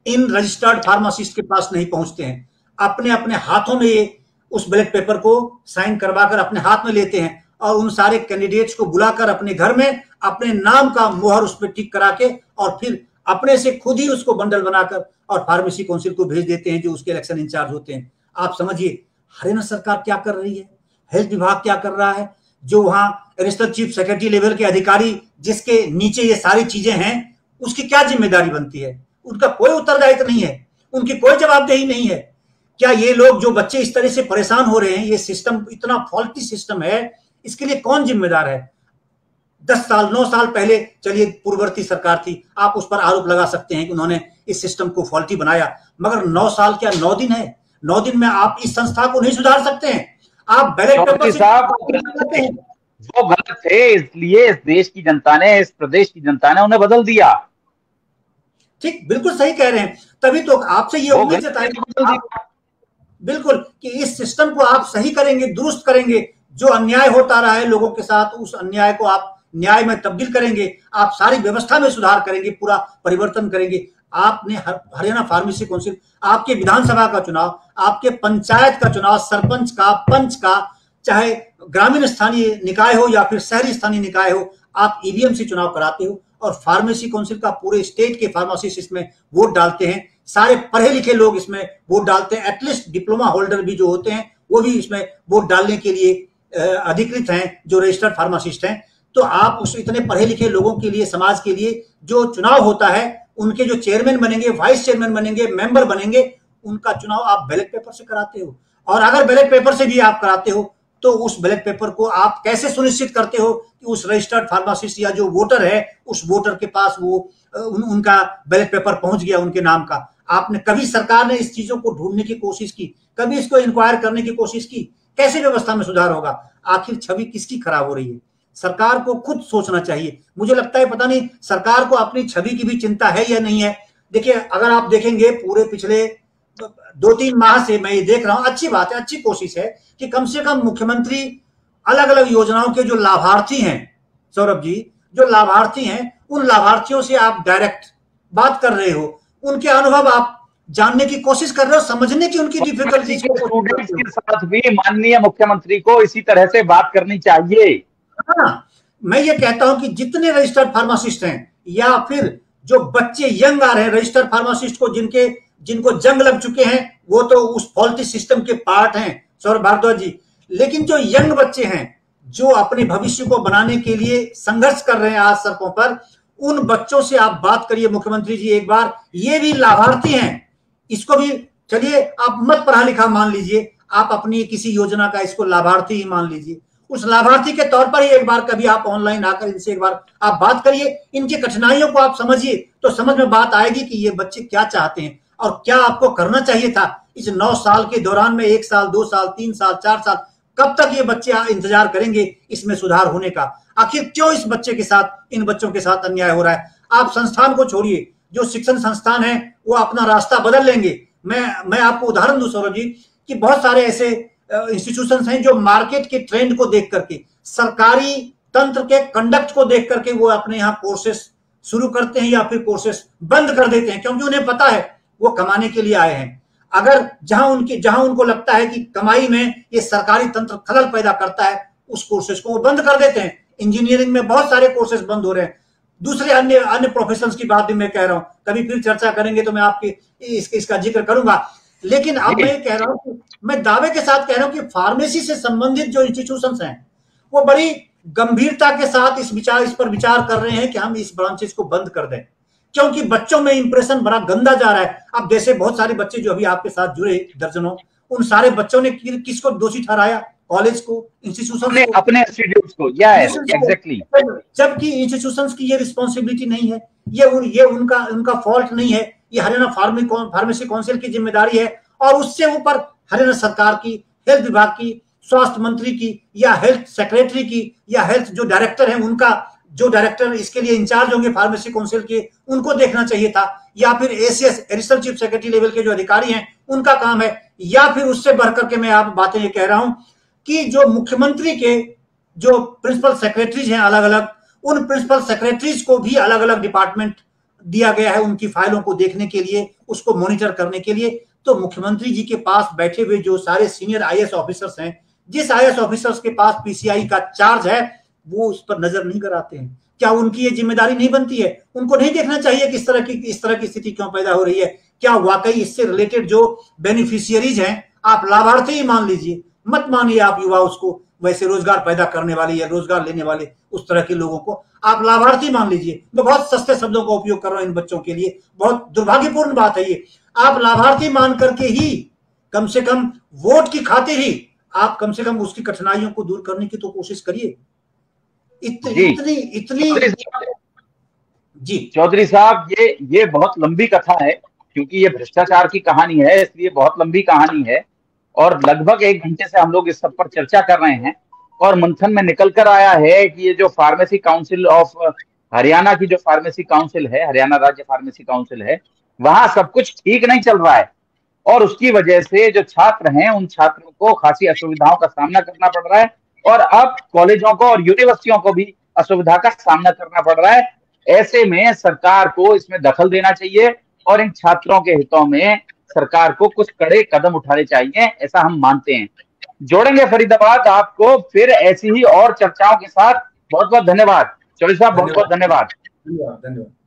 इन रजिस्टर्ड फार्मासिस्ट के पास नहीं पहुँचते हैं। अपने अपने हाथों में ये उस बैलेट पेपर को साइन करवाकर अपने हाथ में लेते हैं और उन सारे कैंडिडेट्स को बुलाकर अपने घर में अपने नाम का मोहर उस पर टिक करा के और फिर अपने से खुद ही उसको बंडल बनाकर और फार्मेसी काउंसिल को भेज देते हैं जो उसके इलेक्शन इंचार्ज होते हैं। आप समझिए हरियाणा सरकार क्या कर रही है? हेल्थ विभाग क्या कर रहा है, जो वहाँ एडिशनल चीफ सेक्रेटरी लेवल के अधिकारी जिसके नीचे ये सारी चीज़ें हैं, उसकी क्या ज़िम्मेदारी बनती है? उनका कोई उत्तरदायित्व नहीं है, उनकी कोई जवाबदेही नहीं है। क्या ये लोग जो बच्चे इस तरह से परेशान हो रहे हैं, ये सिस्टम इतना फॉल्टी सिस्टम है, इसके लिए कौन जिम्मेदार है? दस साल, नौ साल पहले, चलिए, पूर्ववर्ती सरकार थी, आप उस पर आरोप लगा सकते हैं कि उन्होंने इस सिस्टम को फॉल्टी बनाया, मगर नौ साल क्या नौ दिन है? नौ दिन में आप इस संस्था को नहीं सुधार सकते हैं? आप बैलेट पेपर वो गलत थे इसलिए इस देश की जनता ने इस प्रदेश की जनता ने उन्हें बदल दिया। ठीक बिल्कुल सही कह रहे हैं। तभी तो आपसे ये उम्मीद जताई बिल्कुल कि इस सिस्टम को आप सही करेंगे दुरुस्त करेंगे। जो अन्याय होता रहा है लोगों के साथ उस अन्याय को आप न्याय में तब्दील करेंगे। आप सारी व्यवस्था में सुधार करेंगे पूरा परिवर्तन करेंगे। आपने हरियाणा फार्मेसी काउंसिल आपके विधानसभा का चुनाव, आपके पंचायत का चुनाव, सरपंच का, पंच का, चाहे ग्रामीण स्थानीय निकाय हो या फिर शहरी स्थानीय निकाय हो, आप ईवीएम से चुनाव कराते हो और फार्मेसी काउंसिल का पूरे स्टेट के फार्मासिस्ट इसमें वोट डालते हैं। सारे पढ़े लिखे लोग इसमें वोट डालते हैं। एटलीस्ट डिप्लोमा होल्डर भी जो होते हैं, वो भी इसमें वोट डालने के लिए अधिकृत हैं, जो रजिस्टर्ड फार्मासिस्ट हैं। तो आप उस इतने पढ़े लिखे लोगों के लिए, समाज के लिए जो चुनाव होता है उनके जो चेयरमैन बनेंगे वाइस चेयरमैन बनेंगे मेंबर बनेंगे उनका चुनाव आप बैलेट पेपर से कराते हो। और अगर बैलेट पेपर से भी आप कराते हो तो उस बैलेट पेपर को आप कैसे सुनिश्चित करते हो कि उस रजिस्टर्ड फार्मासिस्ट या जो वोटर है उस वोटर के पास वो उन, उनका बैलेट पेपर पहुँच गया उनके नाम का। आपने कभी सरकार ने इस चीज़ों को ढूँढने की कोशिश की? कभी इसको इंक्वायर करने की कोशिश की? कैसे व्यवस्था में सुधार होगा? आखिर छवि किसकी खराब हो रही है? सरकार को खुद सोचना चाहिए। मुझे लगता है पता नहीं सरकार को अपनी छवि की भी चिंता है या नहीं है। देखिए अगर आप देखेंगे पूरे पिछले दो तीन माह से मैं ये देख रहा हूँ अच्छी बात है अच्छी कोशिश है कि कम से कम मुख्यमंत्री अलग अलग योजनाओं के जो लाभार्थी हैं सौरभ जी जो लाभार्थी हैं उन लाभार्थियों से आप डायरेक्ट बात कर रहे हो। उनके अनुभव आप जानने की कोशिश कर रहे हो समझने की उनकी डिफिकल्टी के साथ भी माननीय मुख्यमंत्री को इसी तरह से बात करनी चाहिए। हाँ मैं ये कहता हूँ कि जितने रजिस्टर्ड फार्मासिस्ट हैं, या फिर जो बच्चे यंग आ रहे हैं रजिस्टर्ड फार्मासिस्ट को जिनके, जिनको जंग लग चुके हैं, वो तो उस पॉलिटिक्स सिस्टम के पार्ट हैं, सौरभ भारद्वाज जी। लेकिन जो यंग बच्चे हैं, जो अपने भविष्य को बनाने के लिए संघर्ष कर रहे हैं आज सड़कों पर, उन बच्चों से आप बात करिए, मुख्यमंत्री जी, एक बार। ये भी लाभार्थी हैं। इसको भी, चलिए, आप मत पढ़ा लिखा मान लीजिए। आप अपनी किसी योजना का इसको लाभार्थी ही मान लीजिए। उस लाभार्थी के तौर पर ही एक बार कभी आप ऑनलाइन आकर इनसे एक बार आप बात करिए। इनकी कठिनाइयों को आप समझिए तो समझ में बात आएगी कि ये बच्चे क्या चाहते हैं और क्या आपको करना चाहिए था इस नौ साल के दौरान में, एक साल, दो साल, तीन साल, चार साल, कब तक ये बच्चे इंतज़ार करेंगे इसमें सुधार होने का? आखिर क्यों इस बच्चे के साथ, इन बच्चों के साथ अन्याय हो रहा है? आप संस्थान को छोड़िए, जो शिक्षण संस्थान है, वो अपना रास्ता बदल लेंगे। मैं मैं आपको उदाहरण दू, सौरभ जी, कि बहुत सारे ऐसे इंस्टीट्यूशन हैं जो मार्केट के ट्रेंड को देख करके सरकारी तंत्र के कंडक्ट को देख करके वो अपने यहाँ कोर्सेस शुरू करते हैं या फिर कोर्सेस बंद कर देते हैं क्योंकि उन्हें पता है वो कमाने के लिए आए हैं। अगर जहाँ उनकी जहाँ उनको लगता है कि कमाई में ये सरकारी तंत्र खलल पैदा करता है उस कोर्सेज को वो बंद कर देते हैं। इंजीनियरिंग में बहुत सारे कोर्सेज बंद हो रहे हैं। दूसरे अन्य अन्य प्रोफेशन की बात भी मैं कह रहा हूँ। कभी फिर चर्चा करेंगे तो मैं आपकी इस, इसका ज़िक्र करूँगा। लेकिन अब मैं कह रहा हूँ मैं दावे के साथ कह रहा हूँ कि फार्मेसी से संबंधित जो इंस्टीट्यूशन हैं वो बड़ी गंभीरता के साथ इस विचार इस पर विचार कर रहे हैं कि हम इस ब्रांचेस को बंद कर दें। क्योंकि बच्चों में इंप्रेशन बड़ा गंदा जा रहा है। अब जैसे बहुत सारे बच्चे जो अभी आपके साथ जुड़े दर्जनों उन सारे बच्चों ने किसको दोषी ठहराया? कॉलेज को इंस्टीट्यूशन को। अपने इंस्टीट्यूट को। या एग्जैक्टली जबकि इंस्टीट्यूशन की ये रिस्पॉन्सिबिलिटी नहीं है। ये उन, ये उनका उनका फॉल्ट नहीं है। ये हरियाणा फार्मी फार्मेसी काउंसिल की ज़िम्मेदारी है और उससे ऊपर हरियाणा सरकार की, हेल्थ विभाग की, स्वास्थ्य मंत्री की या हेल्थ सेक्रेटरी की या हेल्थ जो डायरेक्टर है उनका, जो डायरेक्टर इसके लिए इंचार्ज होंगे फार्मेसी काउंसिल के, उनको देखना चाहिए था। या फिर ACS additional chief secretary level के जो अधिकारी हैं, उनका काम है। या फिर उससे बढ़कर के मैं आप बातें ये कह रहा हूँ कि जो मुख्यमंत्री के जो प्रिंसिपल सेक्रेटरीज हैं अलग अलग उन प्रिंसिपल सेक्रेटरीज को भी अलग अलग डिपार्टमेंट दिया गया है उनकी फाइलों को देखने के लिए, उसको मॉनिटर करने के लिए। तो मुख्यमंत्री जी के पास बैठे हुए जो सारे सीनियर आईएएस ऑफिसर्स हैं, जिस आईएएस ऑफिसर्स के पास पीसीआई का चार्ज है, वो उस पर नज़र नहीं कराते हैं। क्या उनकी ये ज़िम्मेदारी नहीं बनती है? उनको नहीं देखना चाहिए कि इस तरह की, इस तरह की स्थिति क्यों पैदा हो रही है। क्या वाकई इससे रिलेटेड जो बेनिफिशियरीज हैं, आप लाभार्थी ही मान लीजिए। मत मानिए आप युवा उसको। वैसे रोज़गार पैदा करने वाले या रोज़गार लेने वाले उस तरह के लोगों को आप लाभार्थी मान लीजिए। मैं बहुत सस्ते शब्दों का उपयोग कर रहा हूँ इन बच्चों के लिए। बहुत दुर्भाग्यपूर्ण बात है ये। आप लाभार्थी मान करके ही कम से कम वोट की खातिर ही आप कम से कम उसकी कठिनाइयों को दूर करने की तो कोशिश करिए। इत, इतनी इतनी जी। चौधरी साहब ये ये बहुत लंबी कथा है क्योंकि ये भ्रष्टाचार की कहानी है इसलिए बहुत लंबी कहानी है। और लगभग एक घंटे से हम लोग इस सब पर चर्चा कर रहे हैं और मंथन में निकल कर आया है कि ये जो फार्मेसी काउंसिल ऑफ़ हरियाणा की जो फार्मेसी काउंसिल है, हरियाणा राज्य फार्मेसी काउंसिल है, वहाँ सब कुछ ठीक नहीं चल रहा है। और उसकी वजह से जो छात्र हैं, उन छात्रों को खासी असुविधाओं का सामना करना पड़ रहा है और अब कॉलेजों को और यूनिवर्सिटियों को भी असुविधा का सामना करना पड़ रहा है। ऐसे में सरकार को इसमें दखल देना चाहिए और इन छात्रों के हितों में सरकार को कुछ कड़े कदम उठाने चाहिए ऐसा हम मानते हैं। जोड़ेंगे फरीदाबाद आपको फिर ऐसी ही और चर्चाओं के साथ। बहुत बहुत धन्यवाद। चौधरी साहब बहुत बहुत धन्यवाद। धन्यवाद धन्यवाद।